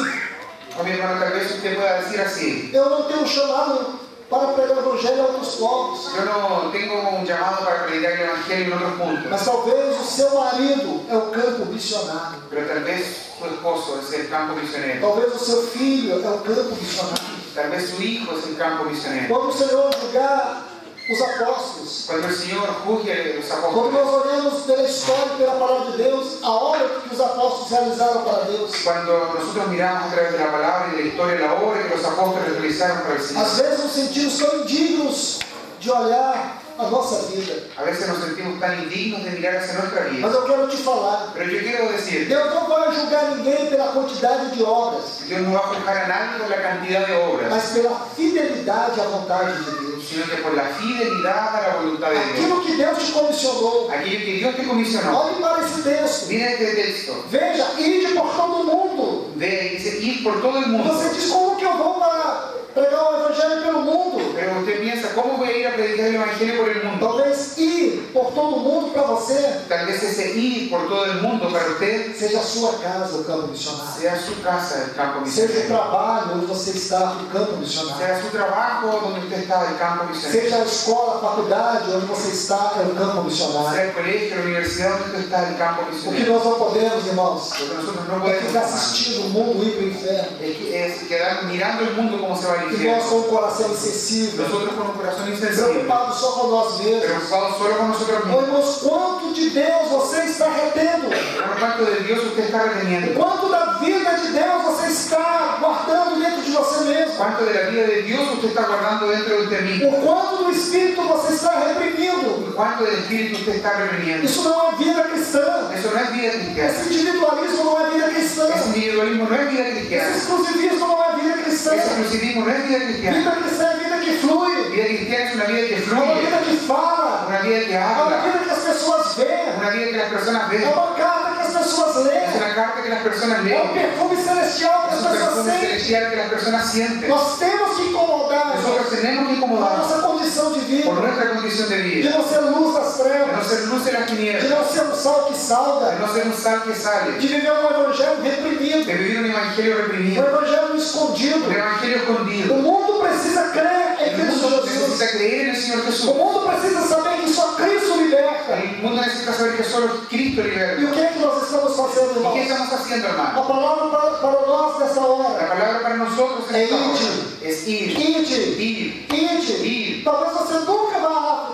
O mi hermano, tal vez usted pueda decir así, eu não tenho chamado para pregar o Evangelho a outros povos. yo no tengo un llamado para predicar el Evangelio en otros puntos, Mas talvez o seu marido é o campo missionário. pero tal vez su esposo es el campo misionero, Talvez o seu filho é o campo missionário. tal vez su hijo es el campo misionero. Quando o Senhor julgar os apóstolos, Cuando el Señor juzgue a los quando nós olhamos pela história e pela palavra de Deus, a obra que os apóstolos realizaram para Deus, cuando nosotros miramos a través de la palabra y de la historia la obra que los apóstoles realizaron para el Señor, às vezes nos sentimos tão indignos de olhar a nossa vida. a veces nos sentimos tan indignos de mirar hacia nuestra vida. Mas eu quero te falar, Pero yo quiero decir, Deus não vai julgar ninguém pela quantidade de obras, Dios no va a juzgar a nadie por la cantidad de obras, mas pela fidelidade à vontade de Deus. Sino que por la fidelidad a la voluntad de Dios. Aquilo que Deus te comissionou. Aquello que te. Olhe para esse texto. Mira este texto. Veja, ide por todo mundo. Ve, dice, ir por todo el mundo. Você diz como que eu vou para pregar o evangelho pelo mundo? Pero usted piensa, ¿cómo voy a ir a predicar el Evangelio por el mundo? Talvez ir por todo mundo para você Tal vez ese ir por todo el mundo para usted seja a sua casa o campo missionário. sea su casa el campo Seja o trabalho onde você está o campo missionário. Sea su trabajo donde usted está el campo misionero. Seja a escola, a faculdade onde você está é o campo missionário. Sea el colegio, la universidad donde usted está el campo O que nós não podemos, irmãos, que no é podemos ficar assistindo o mundo ir para o inferno. es, es quedar mirando el mundo como se va al E nós com o coração insensível, Nosotros con un corazón insensible, preocupados só com nós mesmos. preocupados nosotros Ô, mismos. irmãos, quanto de Deus você está retendo? Por cuanto de Dios usted está reteniendo. Quanto da vida de Deus você está guardando dentro de você mesmo? ¿Cuánto de la vida de Dios usted está guardando dentro de? O quanto do Espírito você está reprimindo? ¿Cuánto del Espíritu usted está reprimiendo? Isso não é vida cristã. Eso no es vida cristiana. Esse individualismo não é vida cristã. Ese individualismo no es vida Esse cristiana. exclusivismo não é vida cristã. Ese exclusivismo no es vida cristiana. Vida cristã é vida que flui. Vida cristiana es una vida que É uma fluye, vida que fala. una vida que É uma habla, vida que as pessoas veem. una vida que las personas É ven, uma carta que as pessoas es leem. una carta que las personas É um perfume celestial que as pessoas perfume sentem. que. Nós temos que incomodar Nosotros tenemos que incomodar nossa condição de por vida. nuestra condición de De vida, não ser luz das de no trevas. ser luz de las De tinieblas, não ser um sal que de salga. no ser un sal que sale, De viver um evangelho reprimido. de evangelio Um reprimido, evangelho escondido. un evangelio O escondido. mundo precisa crer O mundo precisa saber que só Cristo liberta. El mundo necesita saber que solo Cristo E libera. o que é que nós estamos fazendo, ¿Y qué irmãos? estamos haciendo, A hermano? palavra para, para nós nessa hora. palabra para nosotros en esta Es hora ir. es ir, ir, ide. ir. Talvez você nunca vá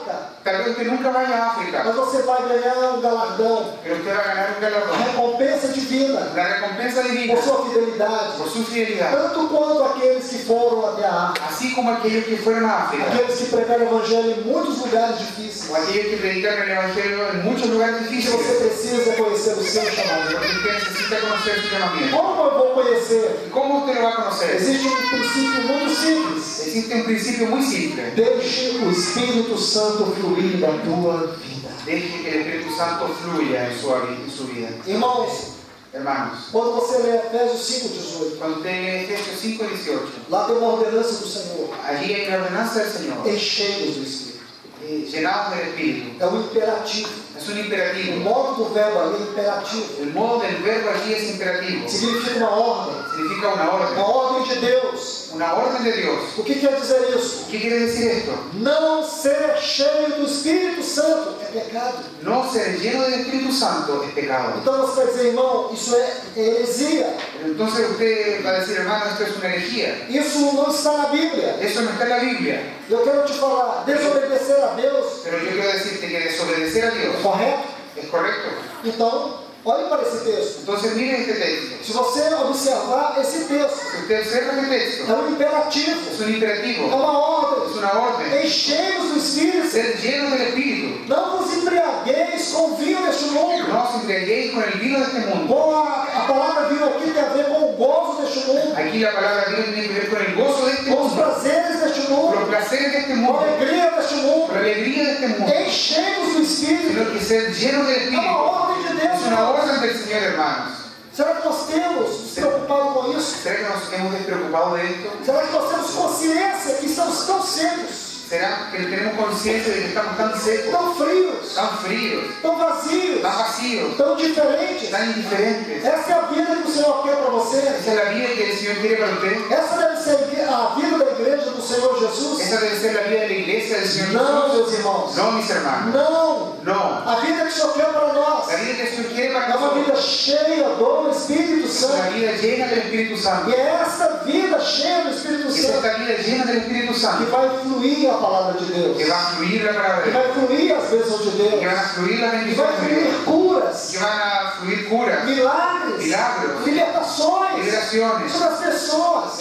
à África, Tal vez usted nunca vaya a África, mas você vai ganhar um galardão, pero usted va a ganar un a recompensa divina La recompensa divina por sua fidelidade. por su fidelidad. Tanto quanto aqueles que foram até a África, Así como aquellos que fueron a África, aqueles que pregaram o evangelho em muitos lugares difíceis. o aquellos que predicaron el Evangelio en muchos lugares Que você precisa conhecer o seu chamamento. porque usted necesita conocer su llamamiento. Como eu vou conhecer? ¿Y cómo usted lo va a conocer? Existe um princípio muito simples. Existe un principio muy simple. Deixe o Espírito Santo fluir na tua vida. Deje que el Espíritu Santo fluya en su, en su vida. Irmãos, Hermanos, quando você lê Efésios 5,18, cuando usted lee Efesios 5 18, lá tem uma ordenança do Senhor. allí hay una ordenanza del Señor, Enchei-nos do Espírito. eh, llenados del Espíritu. É um imperativo. Un O imperativo. modo do verbo ali é imperativo. El modo del verbo allí es imperativo. Significa uma ordem. Significa Uma orden. ordem de Deus. Una orden de Dios. O que quer dizer isso? ¿Qué quiere decir esto? Não ser cheio do Espírito Santo é pecado. No ser lleno del Espíritu Santo es pecado. Então você vai dizer, irmão, isso é heresia. Entonces usted va a decir, hermano, esto es una herejía. Isso não está na Bíblia. Eso no está en la Biblia. Eu quero te falar, desobedecer a Deus, Pero yo quiero decirte que desobedecer a Dios correto? es correcto. Então, olhe para esse texto. Entonces miren este texto. Se você observar esse texto, Si usted observa este texto, é um imperativo, es un é imperativo, uma ordem. es una orden. Encheios do Espírito, Ser lleno del Espíritu. não vos embriagueis com vinho deste mundo. No os embriaguéis con el vino de este mundo. Com a, a palavra vinho aqui tem a ver com o gozo deste mundo, Aquí la palabra vino tiene que ver con el gozo de este com os mundo, prazeres deste con mundo, los placeres de este com a mundo, alegria deste mundo. con la alegría de este mundo. Encheios do Espírito, Sino que ser lleno del é uma ordem. Es una orden del Señor, hermanos. Será que nós temos nos preocupado com isso? ¿Será que nos hemos despreocupado de esto? Será que nós temos consciência que estamos tão secos, ¿Será que tenemos conciencia de que estamos tan secos, tão frios, tan fríos, tão vazios, tan vacíos, tão diferentes? tan indiferentes? Essa é a vida que o Senhor quer para você. Esa es la vida que el Señor quiere para usted. Essa ser a vida da igreja do Senhor Jesus. Esa debe ser la vida de la iglesia del Señor Não, meus irmãos. No, mis hermanos. Não. No. A vida que o Senhor quer para nós La vida que Señor quiere para é uma vida cheia do Espírito Santo. vida llena del Espíritu Santo. E é essa vida cheia do Espírito Santo esta vida llena del Espíritu que Santo vai fluir a palavra de Deus. que va a fluir la palabra Que vai fluir as bênçãos de que Deus. van a fluir las Que vai fluir curas, que van a fluir curas, milagres, Milagros. libertações liberaciones sobre as pessoas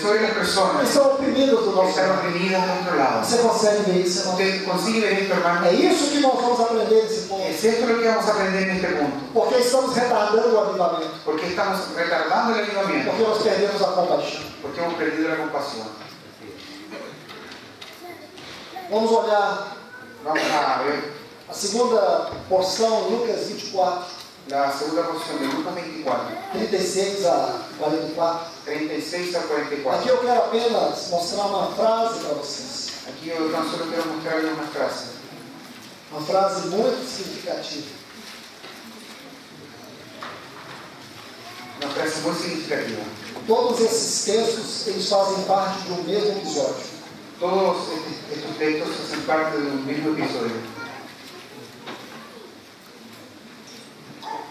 sobre las que personas são oprimidas do nosso lado. oprimidas de nuestro lado. Você consegue ver isso, irmão? ¿Usted consigue ver esto, hermano? É isso que nós vamos aprender nesse ponto. Esto lo que vamos a aprender en este punto. Porque estamos retardando o avivamento. Porque estamos retardando el avivamiento, Porque nós perdemos a compaixão. porque hemos perdido la compasión. Vamos olhar Vamos a ver a segunda porção, Lucas 24, la segunda porción de Lucas 24, 36 a 44. 36 a Aqui 44. eu quero apenas mostrar uma frase para vocês. Aquí yo tan solo quiero mostrarles una frase. Uma frase muito significativa. Una frase muy significativa. Todos esses textos, eles fazem parte de um mesmo episódio. Todos estos textos hacen parte de un mismo episodio.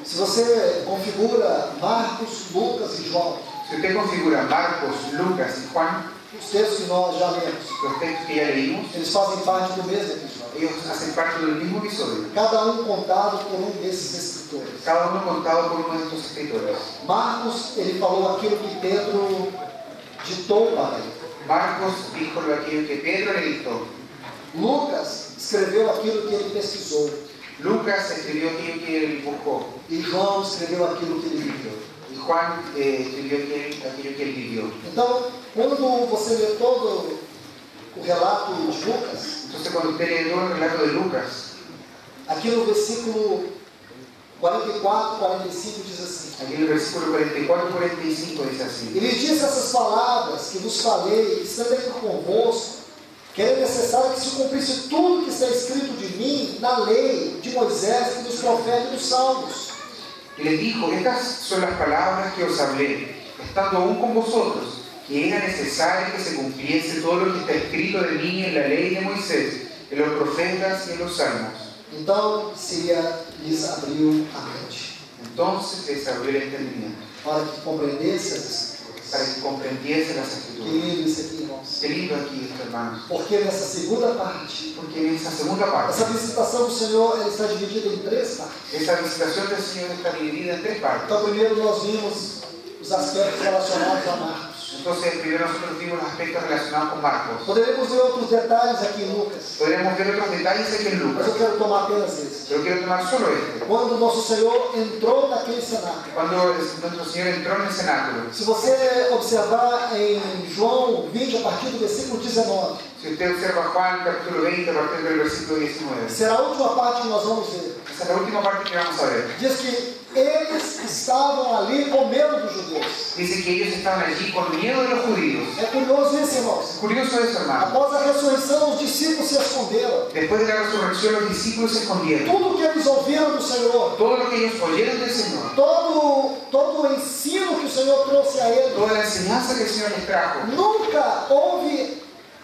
Se você configura Marcos, Lucas e João, Si usted configura Marcos, Lucas y Juan, os textos que nós já lemos, los textos que ya leímos, eles fazem parte do mesmo episódio. ellos hacen parte del mismo episodio. Cada um contado por um desses escritores. Cada uno contado por uno de estos escritores. Marcos, ele falou aquilo que Pedro ditou para ele. Marcos dijo lo aquello que Pedro le dictó. Lucas escreveu aquilo que ele pesquisou. Lucas escribió aquello que él buscó. E João escreveu aquilo que ele viveu. Juan eh, aquello que él vivió. Então, quando você lê todo o relato de Lucas, Entonces cuando usted lee todo el relato de Lucas, aqui no versículo 44, 45 diz assim: aquí en el versículo 44 y 45 dice así. Ele diz essas palavras que vos falei, estando aqui convosco, que era necessário que se cumprisse tudo que está escrito de mim na lei de Moisés e dos profetas e dos salmos. Y les dijo, estas son las palabras que os hablé, estando aún con vosotros, que era necesario que se cumpliese todo lo que está escrito de mí en la ley de Moisés, en los profetas y en los salmos. Então seria lhes abriu a mente Entonces les abrió el entendimiento para que compreendesse as para que comprendiese las Que escrituras. lindo isso aqui, irmãos. Qué lindo aquí esto, hermanos. Porque nessa segunda parte, Porque en esa segunda parte, essa visitação do Senhor ela está dividida em três partes. esa visitación del Señor está dividida en tres partes. Então, primeiro nós vimos os aspectos relacionados a Marcos. Entonces, primero nosotros vimos los aspectos relacionados con Marcos. Poderemos ver outros detalhes aqui em Lucas, Podremos ver otros detalles aquí en Lucas. eu quero tomar apenas esse. Yo quiero tomar solo este. Quando nosso Senhor entrou naquele cenáculo, Cuando nuestro Señor entró en el cenáculo, se você observar em João 20, a partir do versículo 19, si usted observa Juan capítulo 20 a partir del versículo 19, será a última parte que nós vamos ver. esa es la última parte que vamos a ver. Diz que eles estavam ali com medo dos judeus. Dice que ellos estaban allí con miedo de los judíos. É curioso isso, irmãos. Curioso eso, hermano. Após a ressurreição, os discípulos se esconderam. Después de la resurrección, los discípulos se escondieron. Tudo que eles ouviram do Senhor, Todo lo que ellos oyeron del Señor, todo, todo o ensino que o Senhor trouxe a eles, toda la enseñanza que el Señor les trajo, nunca houve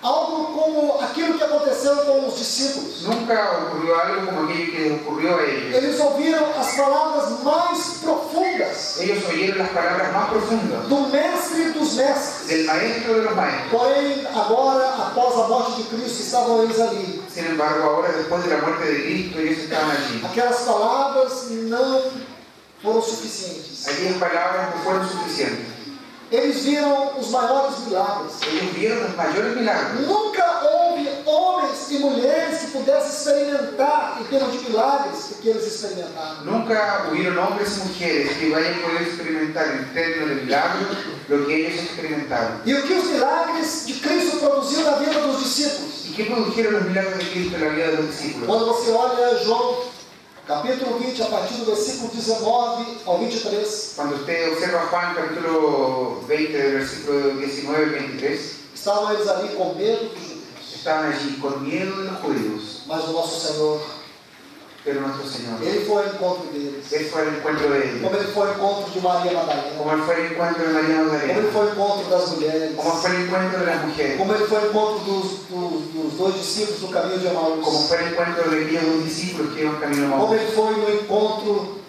algo como aquilo que aconteceu com os discípulos. nunca ocurrió algo como aquello que ocurrió a ellos. Eles ouviram as palavras mais profundas Ellos oyeron las palabras más profundas do Mestre dos Mestres. del Maestro de los Maestros. Porém, agora, após a morte de Cristo, estavam eles ali. Sin embargo, ahora después de la muerte de Cristo, ellos estaban allí. Aquelas palavras não foram suficientes. Aquellas palabras no fueron suficientes. Eles viram os maiores milagres. Ellos vieron los mayores milagros. Nunca houve homens e mulheres que pudessem experimentar em termos de milagres o que eles experimentaram. Nunca hubieron hombres y mujeres que vayan poder experimentar en términos de milagros lo que ellos experimentaron. E o que os milagres de Cristo produziu na vida dos discípulos? ¿Y qué produjeron los milagros de Cristo en la vida de los discípulos? Quando você olha João, capítulo 20, a partir do versículo 19 ao 23, Cuando usted observa Juan capítulo 20, del versículo 19 al 23, estavam eles ali com medo dos judeus. estaban allí con miedo de los judíos, Mas o nosso Senhor, pero nuestro Señor, Ele foi ao encontro deles. Él fue al encuentro de ellos, Como Ele foi ao encontro de Maria Madalena. como Él fue al encuentro de María Como Ele foi ao encontro das mulheres. como fue al encuentro de las mujeres, Como Ele foi ao encontro dos, dos, dos dois discípulos no caminho de como Emaús. fue el encuentro de aquellos dos discípulos que iban camino a Como Maús, Ele foi no encontro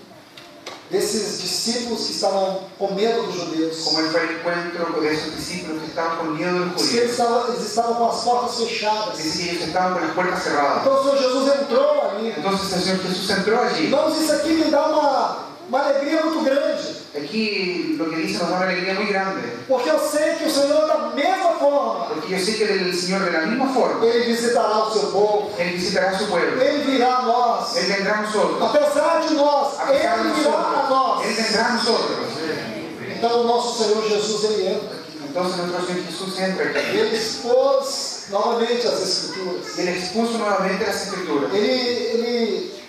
desses discípulos que estavam com medo dos judeus. como Él fue al encuentro de esos discípulos que los Diz que eles judíos. estavam, eles estavam com as portas fechadas. Ellos estaban con las puertas cerradas. Então o Senhor Jesus entrou ali. Entonces el Señor Jesús entró allí. Irmãos, isso aqui me dá uma, uma alegria muito grande. Aquí lo que dice nos da una alegría muy grande, Porque eu sei que o Senhor, da mesma forma, porque yo sé que el Señor de la misma forma, Ele visitará o seu povo. Él visitará a su pueblo, Ele virá a nós. Él vendrá a nosotros, Apesar de nós, a pesar de Ele virá a nós. Él vendrá a nosotros. Então o nosso Senhor Jesus, Ele entra. Entonces nuestro Señor Jesús entra aquí. Ele expôs novamente as Escrituras. Y Él expuso nuevamente las escrituras. Ele, ele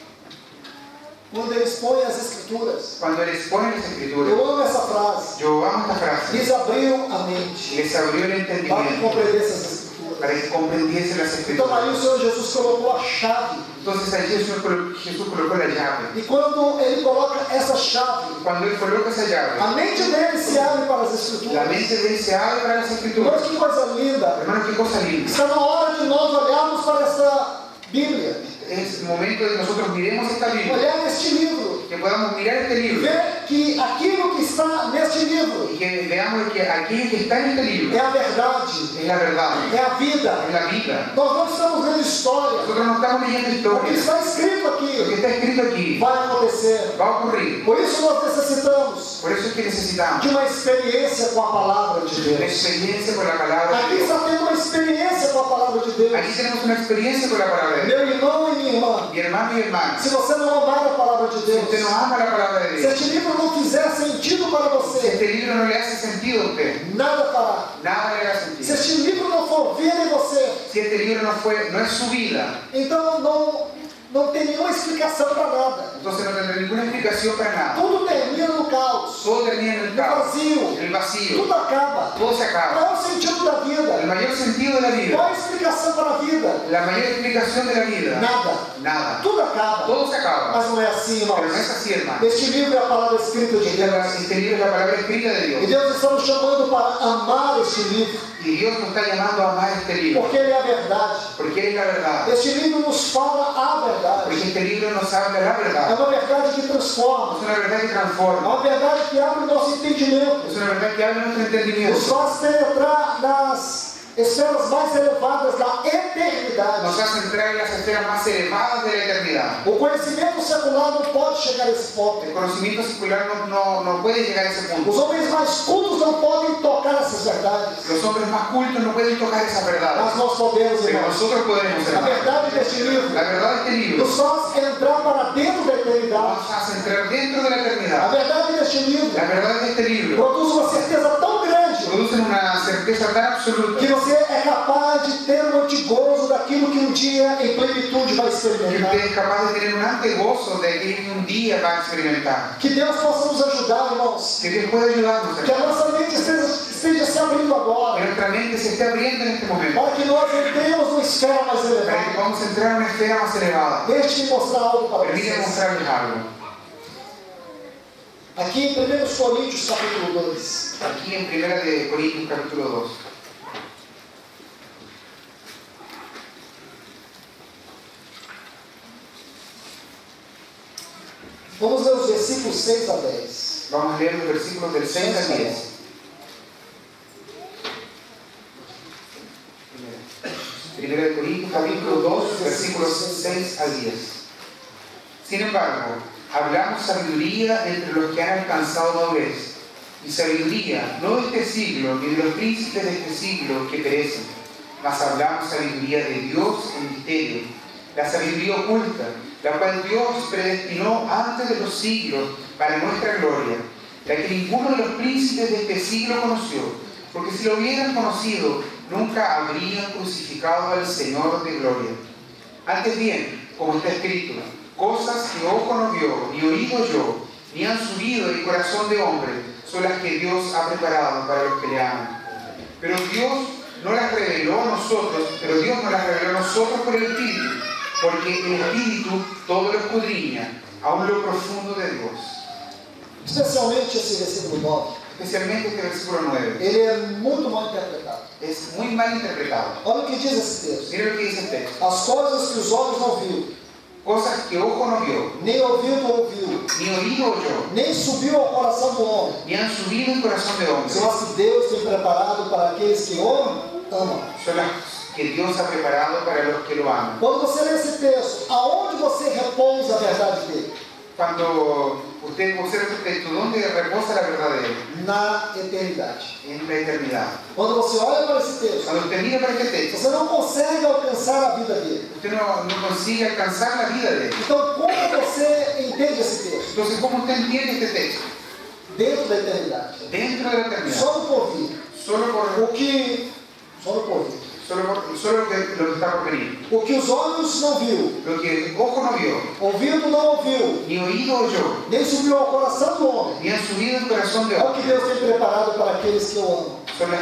quando ele expõe as Escrituras, Cuando Él expone las escrituras, eu amo essa frase. yo amo esta frase, Lhes abriu a mente les abrió el para que entendimiento compreendesse as Escrituras. para que comprendiese las Então aí o escrituras. Senhor Jesus colocou a chave. Entonces allí el Señor colo- Jesús colocó la llave. E quando ele coloca essa chave, Cuando Él coloca esa llave, a mente dele se abre para as Escrituras. mente de Él se abre para las escrituras. Irmãos, que coisa linda. Hermano, qué cosa linda. Está na hora de nós olharmos para essa Bíblia, Es el momento de que nosotros miremos esta Biblia, olhar neste livro, que podamos mirar este libro ver que aquilo que está neste livro y que veamos que aquello que está en este libro é a verdade, es la verdad, é a vida. es la vida. Nós não estamos lendo história. Nosotros no estamos leyendo O que está escrito Lo que aqui está escrito aquí vai acontecer. va a ocurrir. Por isso nós necessitamos Por es que necesitamos de uma experiência com a palavra de Deus. experiencia con la palabra de Aqui está tendo uma experiência com a palavra de Deus. Aquí tenemos una experiencia con la palabra de Dios. Meu irmão minha irmã, Mi hermano y hermana, se você não amar a palavra de Deus, usted no ama la palabra de se Dios, este livro não fizer sentido para você, este libro no le hace sentido a usted, nada fará. nada le hará Se sentido. este livro não for vida em você, Si este libro no, fue, no es su vida, então não, não tem nenhuma explicação para nada. entonces no tendrá ninguna explicación para nada. Tudo termina no caos, Todo termina no caos, vazio, en el vacío, tudo acaba. todo se acaba. Qual é o sentido da El vida? mayor sentido de la vida, Qual é a explicação explicação para a vida? La mayor explicación de la vida. Nada. Nada. Tudo acaba. Todo se acaba. Mas não é assim, Pero no irmãos. es así, hermano. Este livro é a palavra escrita de Deus. Este libro es la palabra escrita de E Dios. Deus está nos chamando para amar este livro, Y Dios nos está llamando a amar este libro. porque ele é a verdade. Porque Él es la verdad. Este livro nos fala a Porque verdade. este libro nos habla la É uma verdade que transforma. una verdad que É transforma. uma verdade que abre o nosso entendimento. Es una verdad que abre nuestro Nos entendimiento. faz penetrar nas esferas mais elevadas da Nos eternidade. hace entrar en las esferas más elevadas de la eternidad. O conhecimento secular não pode chegar a esse ponto. El conocimiento secular no, no, no puede llegar a ese Os punto. homens mais cultos não podem tocar essas verdades. Los hombres más cultos no pueden tocar esas Mas verdades. nós podemos, Pero irmãos. nosotros podemos, A verdade deste livro La verdad de este libro nos faz entrar para dentro da eternidade. nos hace entrar dentro de la A verdade deste livro La verdad de este libro produz uma certeza tão grande produce una certeza tan absoluta que você é capaz de ter um antigozo daquilo que um dia em plenitude vai que experimentar. usted es capaz de tener un antegozo de aquello que un día va a experimentar. Que Deus possa nos ajudar, irmãos. Que Dios pueda ayudarnos, Que a nossa mente esteja, esteja se abrindo Que agora. nuestra mente se esté abriendo en este momento. Para que nós entremos numa esfera mais Para que elevada. podamos entrar en una esfera más elevada. Deixe-me mostrar algo para vocês. mostrarles algo. Aqui em 1 Coríntios, capítulo 2. Aquí en 1 de Corintios capítulo 2. Vamos ler os versículos 6 a 10. Vamos a leer los versículos del 6 al 10. Primera de Corintios capítulo 2, versículos 6 al 10. Sin embargo, hablamos sabiduría entre los que han alcanzado madurez, y sabiduría no de este siglo, ni de los príncipes de este siglo que perecen, mas hablamos sabiduría de Dios en misterio, la sabiduría oculta, la cual Dios predestinó antes de los siglos para nuestra gloria, la que ninguno de los príncipes de este siglo conoció, porque si lo hubieran conocido, nunca habrían crucificado al Señor de gloria. Antes bien, como está escrito, cosas que ojo no vio, ni oído yo, ni han subido el corazón de hombre, son las que Dios ha preparado para los que le aman. Pero Dios no las reveló a nosotros, pero Dios nos las reveló a nosotros por el Espíritu, porque el Espíritu todo lo escudriña, aún lo profundo de Dios. Especialmente esse versículo 9. Especialmente este versículo 9. Ele é muito mal interpretado. Es muy mal interpretado. Olha o que diz esse texto. Mira lo que dice el texto. As coisas que os olhos não viram, Cosas que ojo no vio, nem ouvido ouviu, ni oído oyó, nem subiu ao coração do homem, ni han subido en corazón de hombre. são as que Deus tem preparado para aqueles que o amam. Que Dios ha preparado para los que lo aman. Quando você lê esse texto, aonde você repousa a verdade dele? Cuando usted observa este texto, ¿dónde reposa la verdad de él? Na eternidade. En la eternidad. Quando você olha para esse texto, Cuando usted mira para este texto, você não consegue alcançar a vida dele. usted no, no consigue alcanzar la vida de él. Então, como você entende esse texto? Entonces, ¿cómo usted entiende este texto? Dentro da eternidade. Dentro de la eternidad. Só no porvir. Solo por, O que. Só no porvir. Solo solo lo que, lo que está por venir. O que os olhos não viu, Lo que ojo no vio, ouvido não ouviu, ni oído oyó, nem subiu ao coração do homem. ni han subido el corazón de É o que hombre. Deus tem preparado para aqueles que o amam.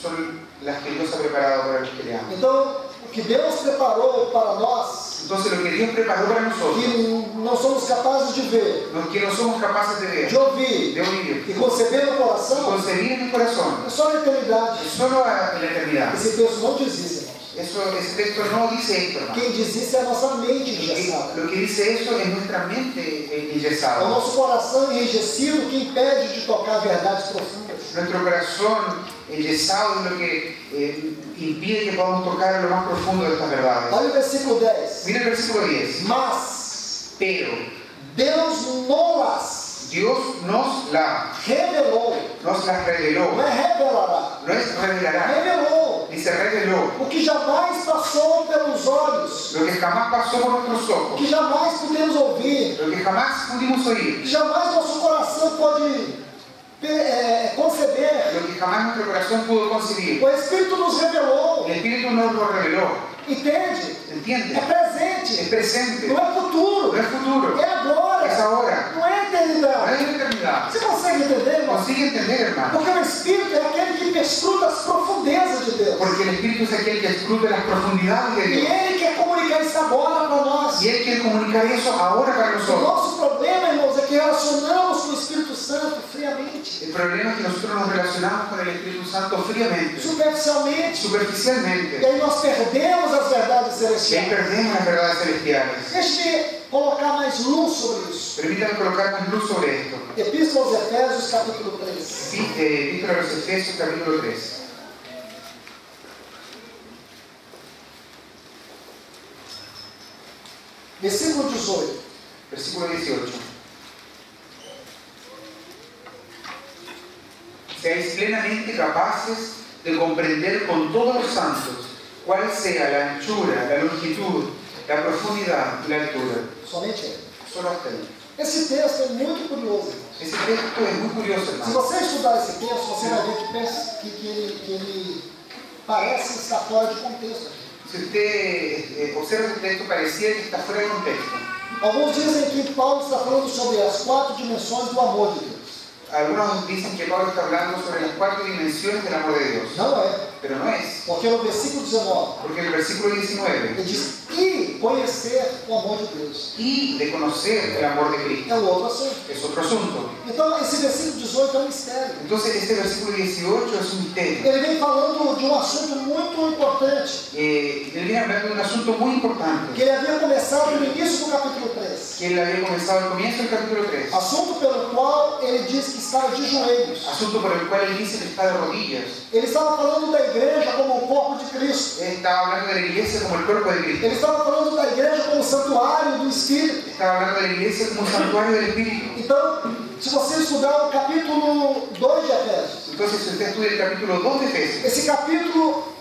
Son las que Dios ha preparado para los que le aman. Então, o que Deus preparou para nós, Entonces, lo que Dios preparó para nosotros, que não somos capazes de ver, lo que no somos capaces de ver, de ouvir de oír, e conceber no coração, concebir el corazón, é só na eternidade. es solo a- en la eternidad. Esse texto não irmãos. Eso, ese texto no dice esto, hermano. Quem diz isso é a nossa mente engessada. lo que dice eso es nuestra mente eh, É o nosso coração enrijecido que impede de tocar verdades profundas. Nuestro corazón enyesado es lo que eh, impide que podamos tocar lo más profundo de estas verdades. Olha o versículo 10. Mira el versículo 10. Mas Pero Deus nolas Dios nos la, revelou. nos las reveló. Não é revelará. No es revelará, Revelou. se reveló. O que jamais passou pelos olhos. Lo que jamás pasó por nuestros O ojos. que jamais pudemos ouvir. Lo que jamás pudimos O oír. que jamais nosso coração pode é, conceber. Lo que jamás nuestro corazón pudo concebir. O Espírito nos revelou. El Espíritu nos lo Entende? ¿Entiende? É presente. Es presente. Não é futuro. No es futuro. É agora. Es ahora. Não é eternidade. es eternidad. Você consegue entender, irmão? Consigue entender, hermano. Porque o Espírito é aquele que perscruta as profundezas de Deus. Porque el Espíritu es aquel que escruta las profundidades de E Dios. Ele comunicar isso agora para nós. Y Él quiere comunicar eso ahora para O nosotros. nosso problema, irmãos, é que relacionamos com o Espírito Santo friamente, El problema es que nosotros nos relacionamos con el Espíritu Santo fríamente, superficialmente. E superficialmente. aí nós perdemos as verdades celestiais. perdemos las verdades celestiales. Deixe-me colocar mais luz sobre isso. Permítame colocar más luz sobre esto. Epístola aos Efésios, capítulo 3. Sí, eh, Epístola a los Efesios, capítulo 3. Versículo 18. Versículo 18. Seáis plenamente capaces de comprender con todos los santos cuál sea la anchura, la longitud, la profundidad y la altura. Somente ele. Solo hasta ahí. Esse texto é muito curioso. Ese texto es muy curioso, Se hermano. você estudar esse texto, você vai ver que, que, que ele, que ele parece estar fora de contexto. Si usted eh, observa el texto, pareciera que está fuera de contexto. Alguns dizem que Paulo está falando sobre as quatro dimensões do amor de Deus. Algunos dicen que Pablo está hablando sobre las cuatro dimensiones del amor de Dios, Não é. pero no es. Porque no versículo 19, Porque el versículo 19, ele diz: e conhecer o amor de Deus. y de conocer el amor de Cristo, É um outro assunto. es otro asunto. Então, esse versículo 18 é um mistério. Entonces, este versículo 18 es un misterio. Ele vem falando de um assunto muito importante, Eh, él viene hablando de un asunto muy que importante, ele havia começado no início do capítulo 3. que él había comenzado al comienzo del capítulo 3. Assunto pelo qual ele diz que estava de joelhos. Asunto por el cual él dice que está de rodillas. Ele estava falando da igreja como o corpo de Cristo. Él estaba hablando de la iglesia como el cuerpo de Cristo. Ele estava falando da igreja como o santuário do Espírito. Estaba hablando de la iglesia como un santuario del Espíritu. Então, se você estudar o capítulo 2 de Efésios, Entonces, si usted estudia el capítulo 2 de Efesios, esse capítulo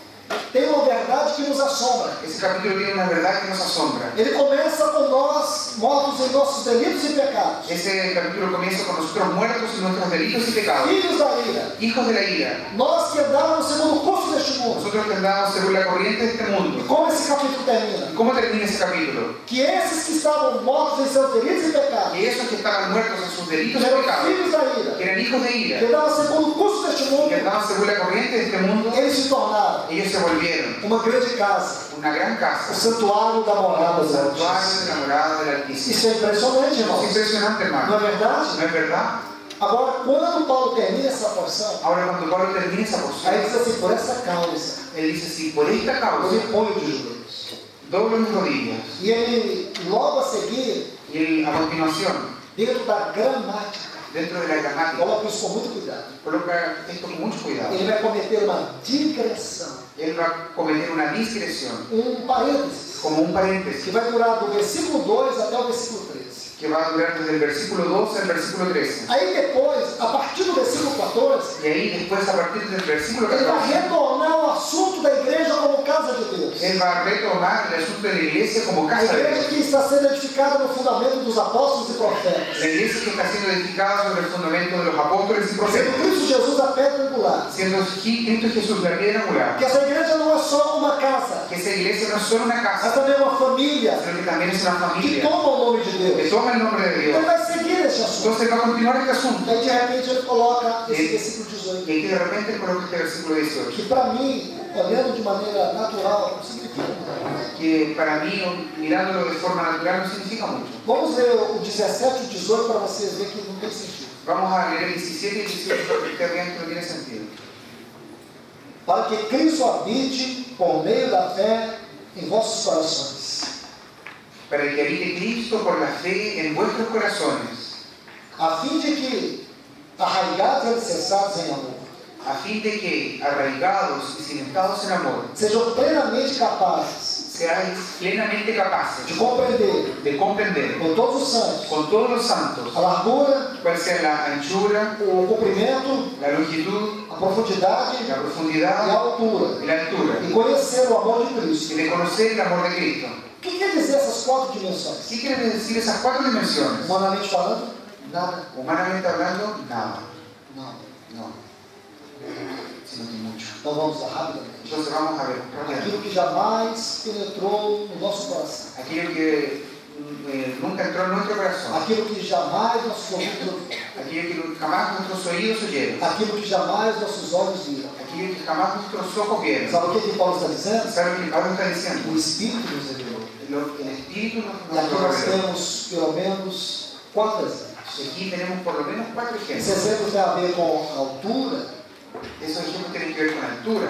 tem uma verdade que nos assombra. ese capítulo tiene una verdad que nos asombra. Ele começa com nós mortos em nossos delitos e pecados, Ese capítulo comienza con nosotros muertos en nuestros delitos y pecados, filhos da ira. hijos de la ira. Nós que andávamos segundo o curso deste mundo. Nosotros que andamos según la corriente de este E mundo. como esse capítulo termina? ¿Y cómo termina ese capítulo? Que esses que estavam mortos em seus delitos e pecados, Que esos que estaban muertos en sus delitos que y eram pecados, filhos da ira, que hijos de que ira, andavam segundo o curso deste mundo, que andaban según la corriente de este mundo, eles se tornaram ellos se volvieron uma grande casa, una gran o casa, santuário da morada dos santuario de la morada del Altísimo. Isso é impressionante, Es irmãos. impresionante, Não é hermano. verdade? ¿No es verdad? Agora, quando Paulo termina essa porção, Ahora, cuando Pablo termina esa aí porción, diz assim, por essa causa, él dice: Si por esta eu causa me ponho de joelhos. doblo mis rodillas, E ele, logo a seguir, y él, a continuación, dentro da gramática, dentro de la gramática, coloca isso com muito cuidado. coloca esto con mucho cuidado. Ele vai cometer uma digressão, Él va a cometer una discreción, um parênteses, como un que paréntesis, vai durar do versículo 2 até o versículo 13. que va a durar desde el versículo 12 al versículo 13. Aí depois, a partir do versículo 14, Y ahí después, a partir del versículo ele vai 14, retornar assunto da igreja como casa de Deus. él va a retomar el asunto de la iglesia como A casa de igreja Dios. que está sendo edificada no fundamento dos apóstolos e profetas. La iglesia que está siendo edificada sobre el fundamento de los apóstoles y Sendo profetas, Cristo Jesus a pedra angular. siendo Cristo Jesús la piedra angular. Que essa igreja não é só uma casa, Que esa iglesia no es solo una mas casa, também é uma família sino que también es una que toma o nome de que Deus. toma el nombre de Ele Dios. vai seguir esse assunto. Entonces va a continuar este asunto. Daí de repente ele coloca esse Ele- versículo 18. Y aquí de repente coloca este versículo 18, Que para mim, olhando de maneira natural, não significa muito. que para mí, mirándolo de forma natural, no significa mucho. Vamos ler o 17 e o 18 para vocês verem que não tem sentido. Vamos a leer el 17 y el 18 para que ustedes vean que no tiene sentido. Para que Cristo habite por meio da fé em vossos corações. Para que habite Cristo por la fe en vuestros corazones, a fim de que, arraigados e alicerçados em amor, a fin de que, arraigados y cimentados en amor, sejam plenamente capazes seáis plenamente capaces de compreender de comprender com todos os santos con todos los santos a largura, cuál sea la anchura, o comprimento, la longitud, a profundidade la e a altura, y la altura, e conhecer o amor de Cristo. y de conocer el amor de Cristo. O que quer dizer essas quatro dimensões? ¿Qué quieren decir esas cuatro dimensiones? Humanamente falando, nada. Humanamente hablando, nada, Nada. no, sino que mucho. Então vamos lá rapidamente. Entonces vamos a ver. Aquilo que jamais penetrou no nosso coração. aquello que eh, nunca entró en nuestro corazón, Aquilo que jamais nossos ouvidos aquello que jamás nuestros oídos oyeron, Aquilo que jamais nossos olhos viram. aquello que jamás nuestros ojos vieron. Sabe o que, que Paulo está dizendo? ¿Sabe lo que Pablo está diciendo? O Espírito nos revelou. Lo- El Espíritu nos, E nos aqui nós temos pelo menos quatro exemplos. Y Aquí tenemos por lo menos cuatro Esse ejemplos. exemplo tem a ver com a altura, Esos ejemplos tienen que ver con la altura,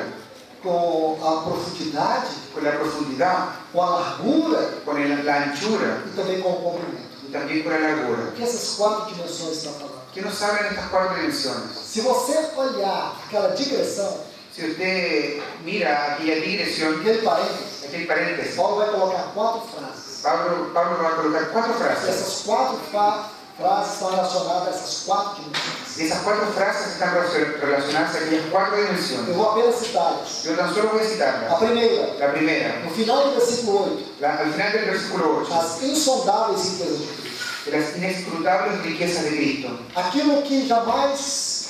com a profundidade, con la profundidad, com a largura con el- la anchura e também com o comprimento. y también con la largura. O que essas quatro dimensões estão falando? ¿Qué nos hablan estas cuatro dimensiones? Se você olhar aquela digressão, Si usted mira aquella digresión, aquele parênteses, aquel paréntesis, Paulo vai colocar quatro frases. Pablo, Pablo va a colocar cuatro frases. Essas quatro fa- frases estão relacionadas a essas quatro dimensões. Esas cuatro frases están relacion- relacionadas a aquellas cuatro Eu dimensiones. vou apenas citá-las. Yo tan solo voy a A primeira, La primera, no final do versículo 8, la- al final del versículo 8, as insondáveis riquezas de Cristo. las inescrutables riquezas de Cristo. Aquilo que jamais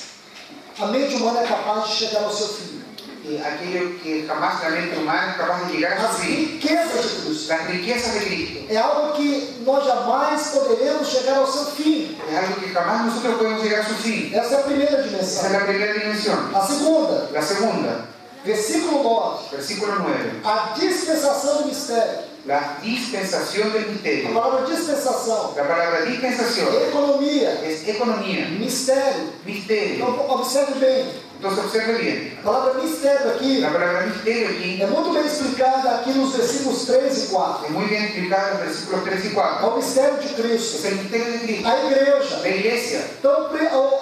a mente humana é capaz de chegar ao seu fim. Y aquello que jamás la mente humana es capaz de llegar a As su fin. riquezas de Cristo. Las riquezas de Cristo. É algo que nós jamais poderemos chegar ao seu fim. Es algo que jamás nosotros podemos llegar a su fin. Essa é a primeira Esa es dimensão. la primera dimensión. A segunda, La segunda, versículo 9, versículo 9. a dispensação do mistério. La dispensación del A misterio. palavra dispensação La palabra dispensación é economia, es economía, mistério. misterio. Então, observe bem, Entonces observe bien. a palavra mistério aqui La palabra misterio aquí é muito bem explicada aqui nos versículos 3 e 4. es muy bien explicada en los versículos 3 y É 4. o mistério de Cristo. Es el misterio de Cristo, A igreja. la iglesia. Então,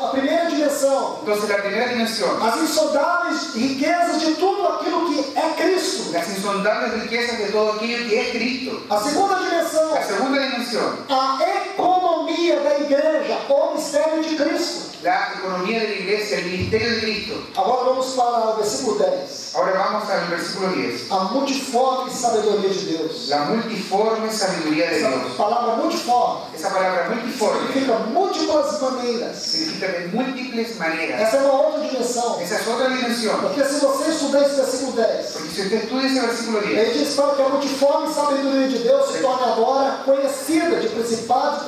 a primeira dimensão, Entonces la primera dimensión, as insondáveis riquezas de tudo aquilo que é Cristo. las insondables riquezas de todo aquello que es Cristo. A segunda dimensão, La segunda dimensión, a economia da igreja, o mistério de Cristo. la economía de la iglesia, el ministerio de Cristo. Agora vamos para o versículo 10. Ahora vamos al versículo 10. A multiforme sabedoria de Deus. La multiforme sabiduría de Essa Dios. palavra multiforme Esa palabra multiforme significa múltiplas maneiras. significa de múltiples maneras. Essa é uma outra dimensão. Esa es otra dimensión. Porque se você estudar esse versículo 10, Porque si usted estudia ese versículo 10, ele diz para que a multiforme sabedoria de Deus se torne agora conhecida de principados e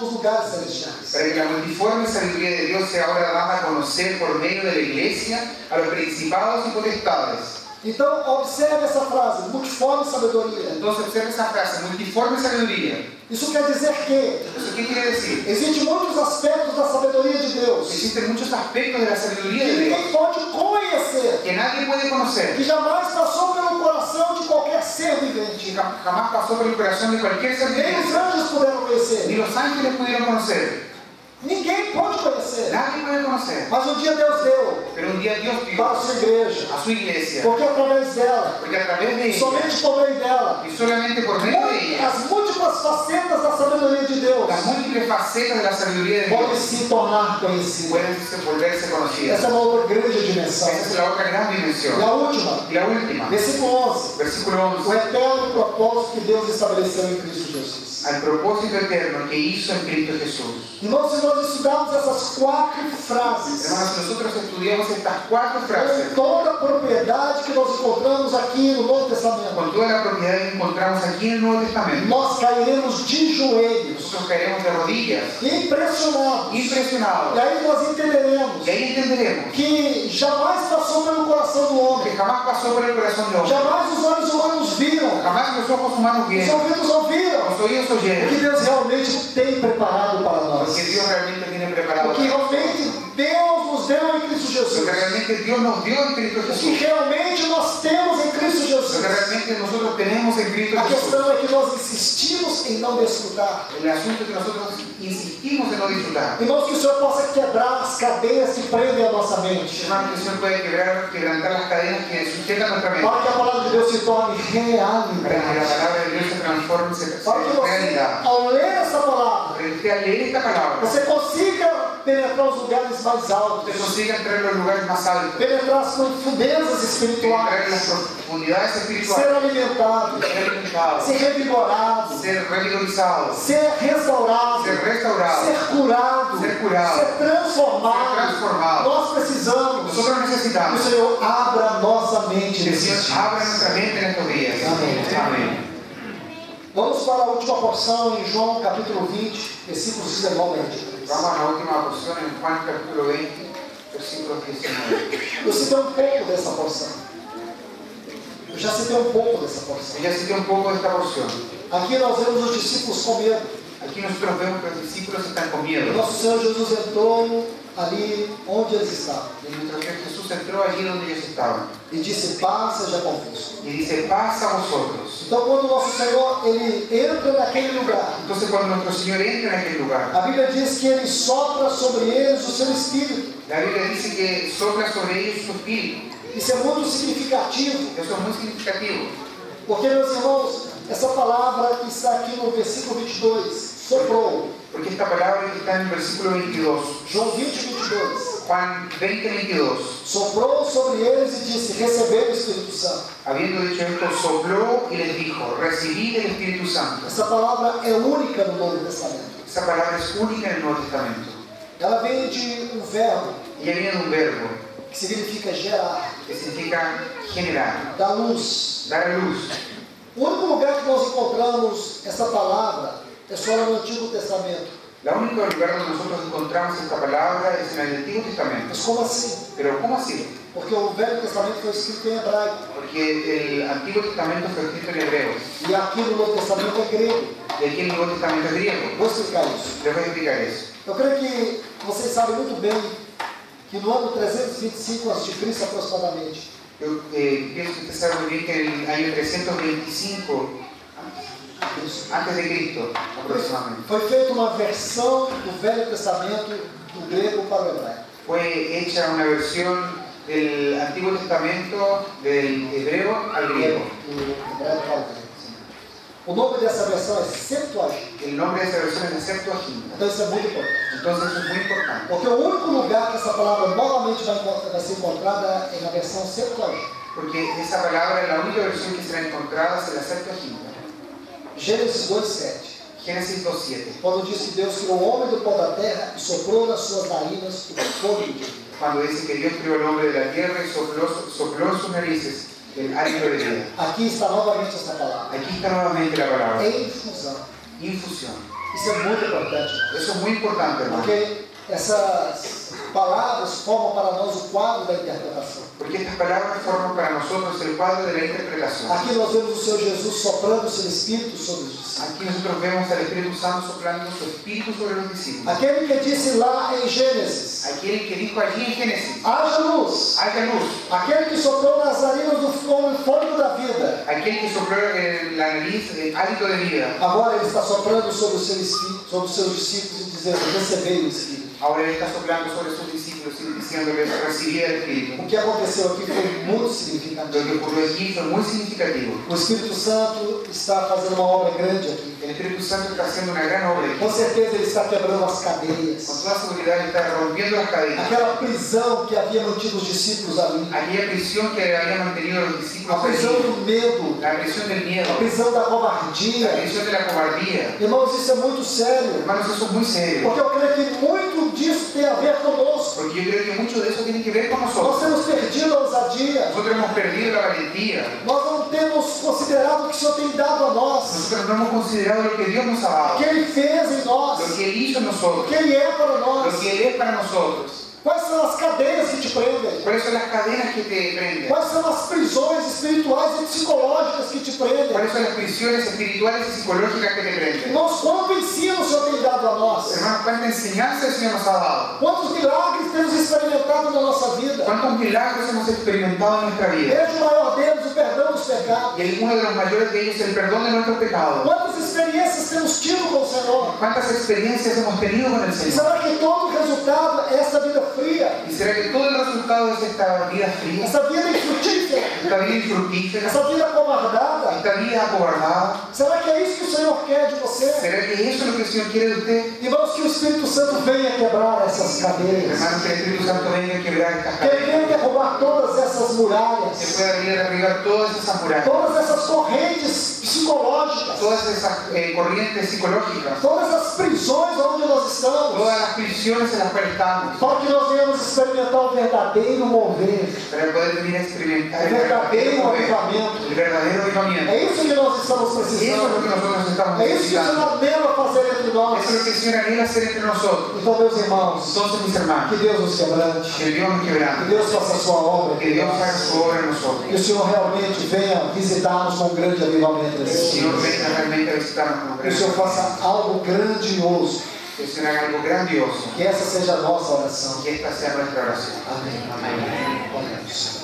lugares para que la multiforme sabiduría de Dios sea ahora dada a conocer por medio de la iglesia a los principados y potestades. Então, observe essa frase, multiforme sabedoria. Entonces observa esa frase, multiforme sabiduría. Isso quer dizer que ¿Eso qué quiere decir? existem muitos aspectos da sabedoria de Deus Existen muchos aspectos de que sabiduría de Dios ninguém pode conhecer, que nadie puede conocer, que jamais passou pelo coração de qualquer ser que vivente. jam- jamás pasó por el corazón de cualquier ser Nem os anjos puderam conhecer. los ángeles pudieron conocer. Ninguém pode conhecer. Nadie puede conocer. Mas um dia Deus deu Pero un día Dios dio para a sua igreja. a su iglesia, Porque através dela, porque a través de ella, somente por meio dela, y solamente por medio de ella, as múltiplas facetas da sabedoria de Deus las múltiples facetas de la sabiduría de podem Dios se tornar conhecidas. pueden se- volverse conocidas. Essa é uma outra grande dimensão. Esa es la otra gran E a última, Y la última, versículo 11. versículo O 11. eterno propósito que Deus estabeleceu em Cristo Jesus. Al propósito eterno que hizo en Cristo Jesús. Irmãos, se nós estudarmos essas quatro frases, Hermanos, nosotros estudiamos estas cuatro frases com toda a propriedade que nós encontramos aqui no Novo Testamento, con toda la propiedad que encontramos aquí en el Nuevo Testamento. nós cairemos de joelhos, Nosotros caeremos de rodillas, impressionados. impresionados. E aí nós entenderemos Y ahí entenderemos que jamais passou pelo coração do que homem, jamás pasó por el corazón de hombre. jamais os olhos humanos viram, Jamás los ojos humanos os vieron, ouvidos ouviram, los oídos o que. Deus realmente tem preparado para nós. Lo que Dios realmente tiene preparado. O que nos deu em Cristo Lo Jesus. que realmente Dios nos dio en Cristo O que realmente nós temos em Cristo Lo que Jesus. realmente nosotros tenemos en Cristo A Jesús. questão é que nós insistimos em não desfrutar. El asunto es que nosotros insistimos en no disfrutar. Irmãos, que o Senhor possa quebrar as cadeias que prendem a nossa mente. Hermano, que el Señor puede quebrar, quebrantar las cadenas que sujetan nuestra mente. Para que a palavra de Deus se torne Para que realidade. palabra de Dios se transforme se Para que en você, realidad. ao ler essa palavra, al leer esta palabra, você consiga penetrar os lugares mais altos, usted consiga entrar en los lugares más altos, penetrar as profundezas espirituais, profundidades espirituales, ser alimentado, ser alimentado, ser revigorado, ser revigorizado, ser restaurado, ser restaurado, ser curado, Ser curado. ser transformado. Ser transformado. Nós precisamos Nosotros que o Senhor abra nossa mente que nesses Señor dias. abra nuestra mente en estos días. Amén. Vamos para a última porção em João capítulo 20, versículos 19 a 23. Vamos a la última porción en Juan capítulo 20, versículo 19. Eu citei um pouco dessa porção. Eu já citei um pouco dessa porção. Ya cité un poco de esta porción. Aqui nós vemos os discípulos com medo. Aquí nosotros vemos que los discípulos están con miedo. Nosso Senhor Jesus entrou ali onde eles estavam Señor Jesús entró allí donde ellos estaban. e disse: Paz seja convosco. Y dice, paz a vosotros. Então, quando o nosso Senhor ele entra naquele lugar, Entonces cuando nuestro Señor entra en aquel lugar, a Bíblia diz que ele sopra sobre eles o seu espírito. la Biblia dice que sopla sobre ellos su espíritu. Isso é muito significativo, Eso es muy significativo. porque, meus irmãos, essa palavra que está aqui no versículo 22, soprou. Porque esta palabra que está en el versículo 22, João 20, 22. Juan 20, 22, Soprou sobre eles e disse: Recebei o Espírito Santo. habiendo dicho esto, sopló y les dijo, recibid el Espíritu Santo. Essa palavra é única no Novo Testamento. Esa palabra es única en el Nuevo Testamento. Ela vem de um verbo Ella viene de un verbo que significa gerar, que significa generar, dar luz. dar luz. O único lugar que nós encontramos essa palavra é só no Antigo Testamento. La única lugar donde nosotros encontramos esta palabra es en el Antiguo Testamento. Mas como assim? Pero ¿cómo así? Porque o Velho Testamento foi escrito em hebraico Porque el Antiguo Testamento fue escrito en hebreo e aqui no Novo Testamento é grego. y aquí el Nuevo Testamento es griego. Vou explicar isso. Voy a explicar eso. Eu creio que vocês sabem muito bem que no ano 325 a.C. aproximadamente, Yo eh, pienso que saben muy bien que el año 325 antes de Cristo, aproximadamente, foi feita uma versão do Velho Testamento do grego para o hebraico. fue hecha una versión del Antiguo Testamento del hebreo al griego. O. O nome dessa versão é Septuaginta. El nombre de esa versión es la Septuaginta. Então isso é muito importante. Entonces eso es muy importante. Porque o único lugar que essa palavra novamente vai, encont- vai ser encontrada é na versão Septuaginta. Porque esa palabra es la única versión que será encontrada en la Septuaginta. Gênesis 2,7. Génesis 2.7. Quando diz que Deus criou o homem do pó da terra e soprou nas suas narinas o fogo de vida. Cuando dice que Dios crió al hombre de la tierra y sopló, sopló en sus narices el hálito de vida. Aqui está novamente essa palavra. Aquí está nuevamente la palabra. Infusão. Infusión. Isso é muito importante. Eso es muy importante, hermano. Porque essas palavras formam para nós o quadro da interpretação. Porque estas palabras forman para nosotros el cuadro de la interpretación. Aqui nós vemos o Senhor Jesus soprando o seu Espírito sobre os discípulos. Aquí nosotros vemos al Espíritu Santo soplando su espíritu sobre los discípulos. Aquele que disse lá em Gênesis, Aquel que dijo allí en Génesis, haja luz. haya luz. Aquele que soprou nas narinas do fogo, da vida. Aquel que sopló en la nariz el hálito de vida. Agora ele está soprando sobre o seu Espírito, sobre os seus discípulos e dizendo, recebei o Espírito. Ahora Él está soplando sobre sus discípulos recibí el Espíritu. O que aconteceu aqui foi muito significativo. fue muy significativo. O Espírito Santo está fazendo uma obra grande aqui. El Espíritu Santo está haciendo una gran obra aquí. Com certeza ele está quebrando as cadeias. toda seguridad Él está rompiendo las cadenas. Aquela prisão que havia mantido os discípulos ali. Aquella prisión que había mantenido a los A discípulos prisão allí. do medo. La prisión del miedo. A prisão da covardia. prisión de la cobardía. Irmãos, isso é muito sério. Hermanos, eso es muy serio. Porque eu creio que muito disso tem a ver conosco. Porque yo creo que mucho de eso tiene que ver con Nós nosotros. temos perdido a ousadia. Nosotros hemos perdido la valentía. Nós não temos considerado o que o Senhor tem dado a nós. Nosotros no hemos considerado lo que Dios nos ha O dado. que Ele fez em nós. Lo que Él hizo en O nosotros. que Ele é para nós. Lo que Él es para nosotros. Quais são as cadeias que te prendem? ¿Cuáles son las cadenas que te prenden? Quais são as prisões espirituais e psicológicas que te prendem? ¿Cuáles son las prisiones espirituales y psicológicas que te prenden? Irmãos, quanto ensino o Senhor tem dado a nós? Hermanos, ¿cuánta enseñanza el Señor nos ha dado? Quantos milagres temos experimentado na nossa vida? ¿Cuántos milagros hemos experimentado en nuestra vida? Desde o maior deles, perdão dos pecados. Y uno de los mayores de ellos el perdón de nuestros pecados. Quantas experiências temos tido com o Senhor? ¿Cuántas experiencias hemos tenido con el E Señor? será que todo o resultado é essa vida fria? ¿Y será que todo el resultado es esta vida fría, Essa vida infrutífera? esta vida infructífera, Essa vida acovardada? Esta vida acobardada? Será que é isso que o Senhor quer de você? ¿Será que es lo que el Señor quiere de usted? Irmãos, que o Espírito Santo venha quebrar essas cadeias. Hermanos, que el Espíritu Santo venga a quebrar estas Que Ele cadenas. venha derrubar todas essas Que muralhas. pueda venir a derribar todas esas murallas, Todas essas correntes psicológicas. todas esas eh, corrientes psicológicas, Todas as prisões onde nós estamos. todas las prisiones en las cuales estamos, Para que nós venhamos experimentar o verdadeiro mover. para poder venir a experimentar El el verdadero verdadero mover, avivamiento. É. É isso que nós estamos precisando. estamos É isso que o Senhor anela fazer entre nós. Eso es lo que el Señor anhela hacer entre nosotros. Então, meus irmãos, Entonces, mis hermanos, que Deus nos quebrante, que nos Deus faça a sua obra, que Dios haga su obra en nosotros. que o Senhor realmente venha visitar-nos com um grande avivamento Que Señor dias. venga realmente a visitarnos como Que o Senhor grande. faça algo grandioso. Que el Señor haga algo grandioso. Que essa seja a nossa oração. Que esta sea nuestra oración. Amém. Amén. Oremos.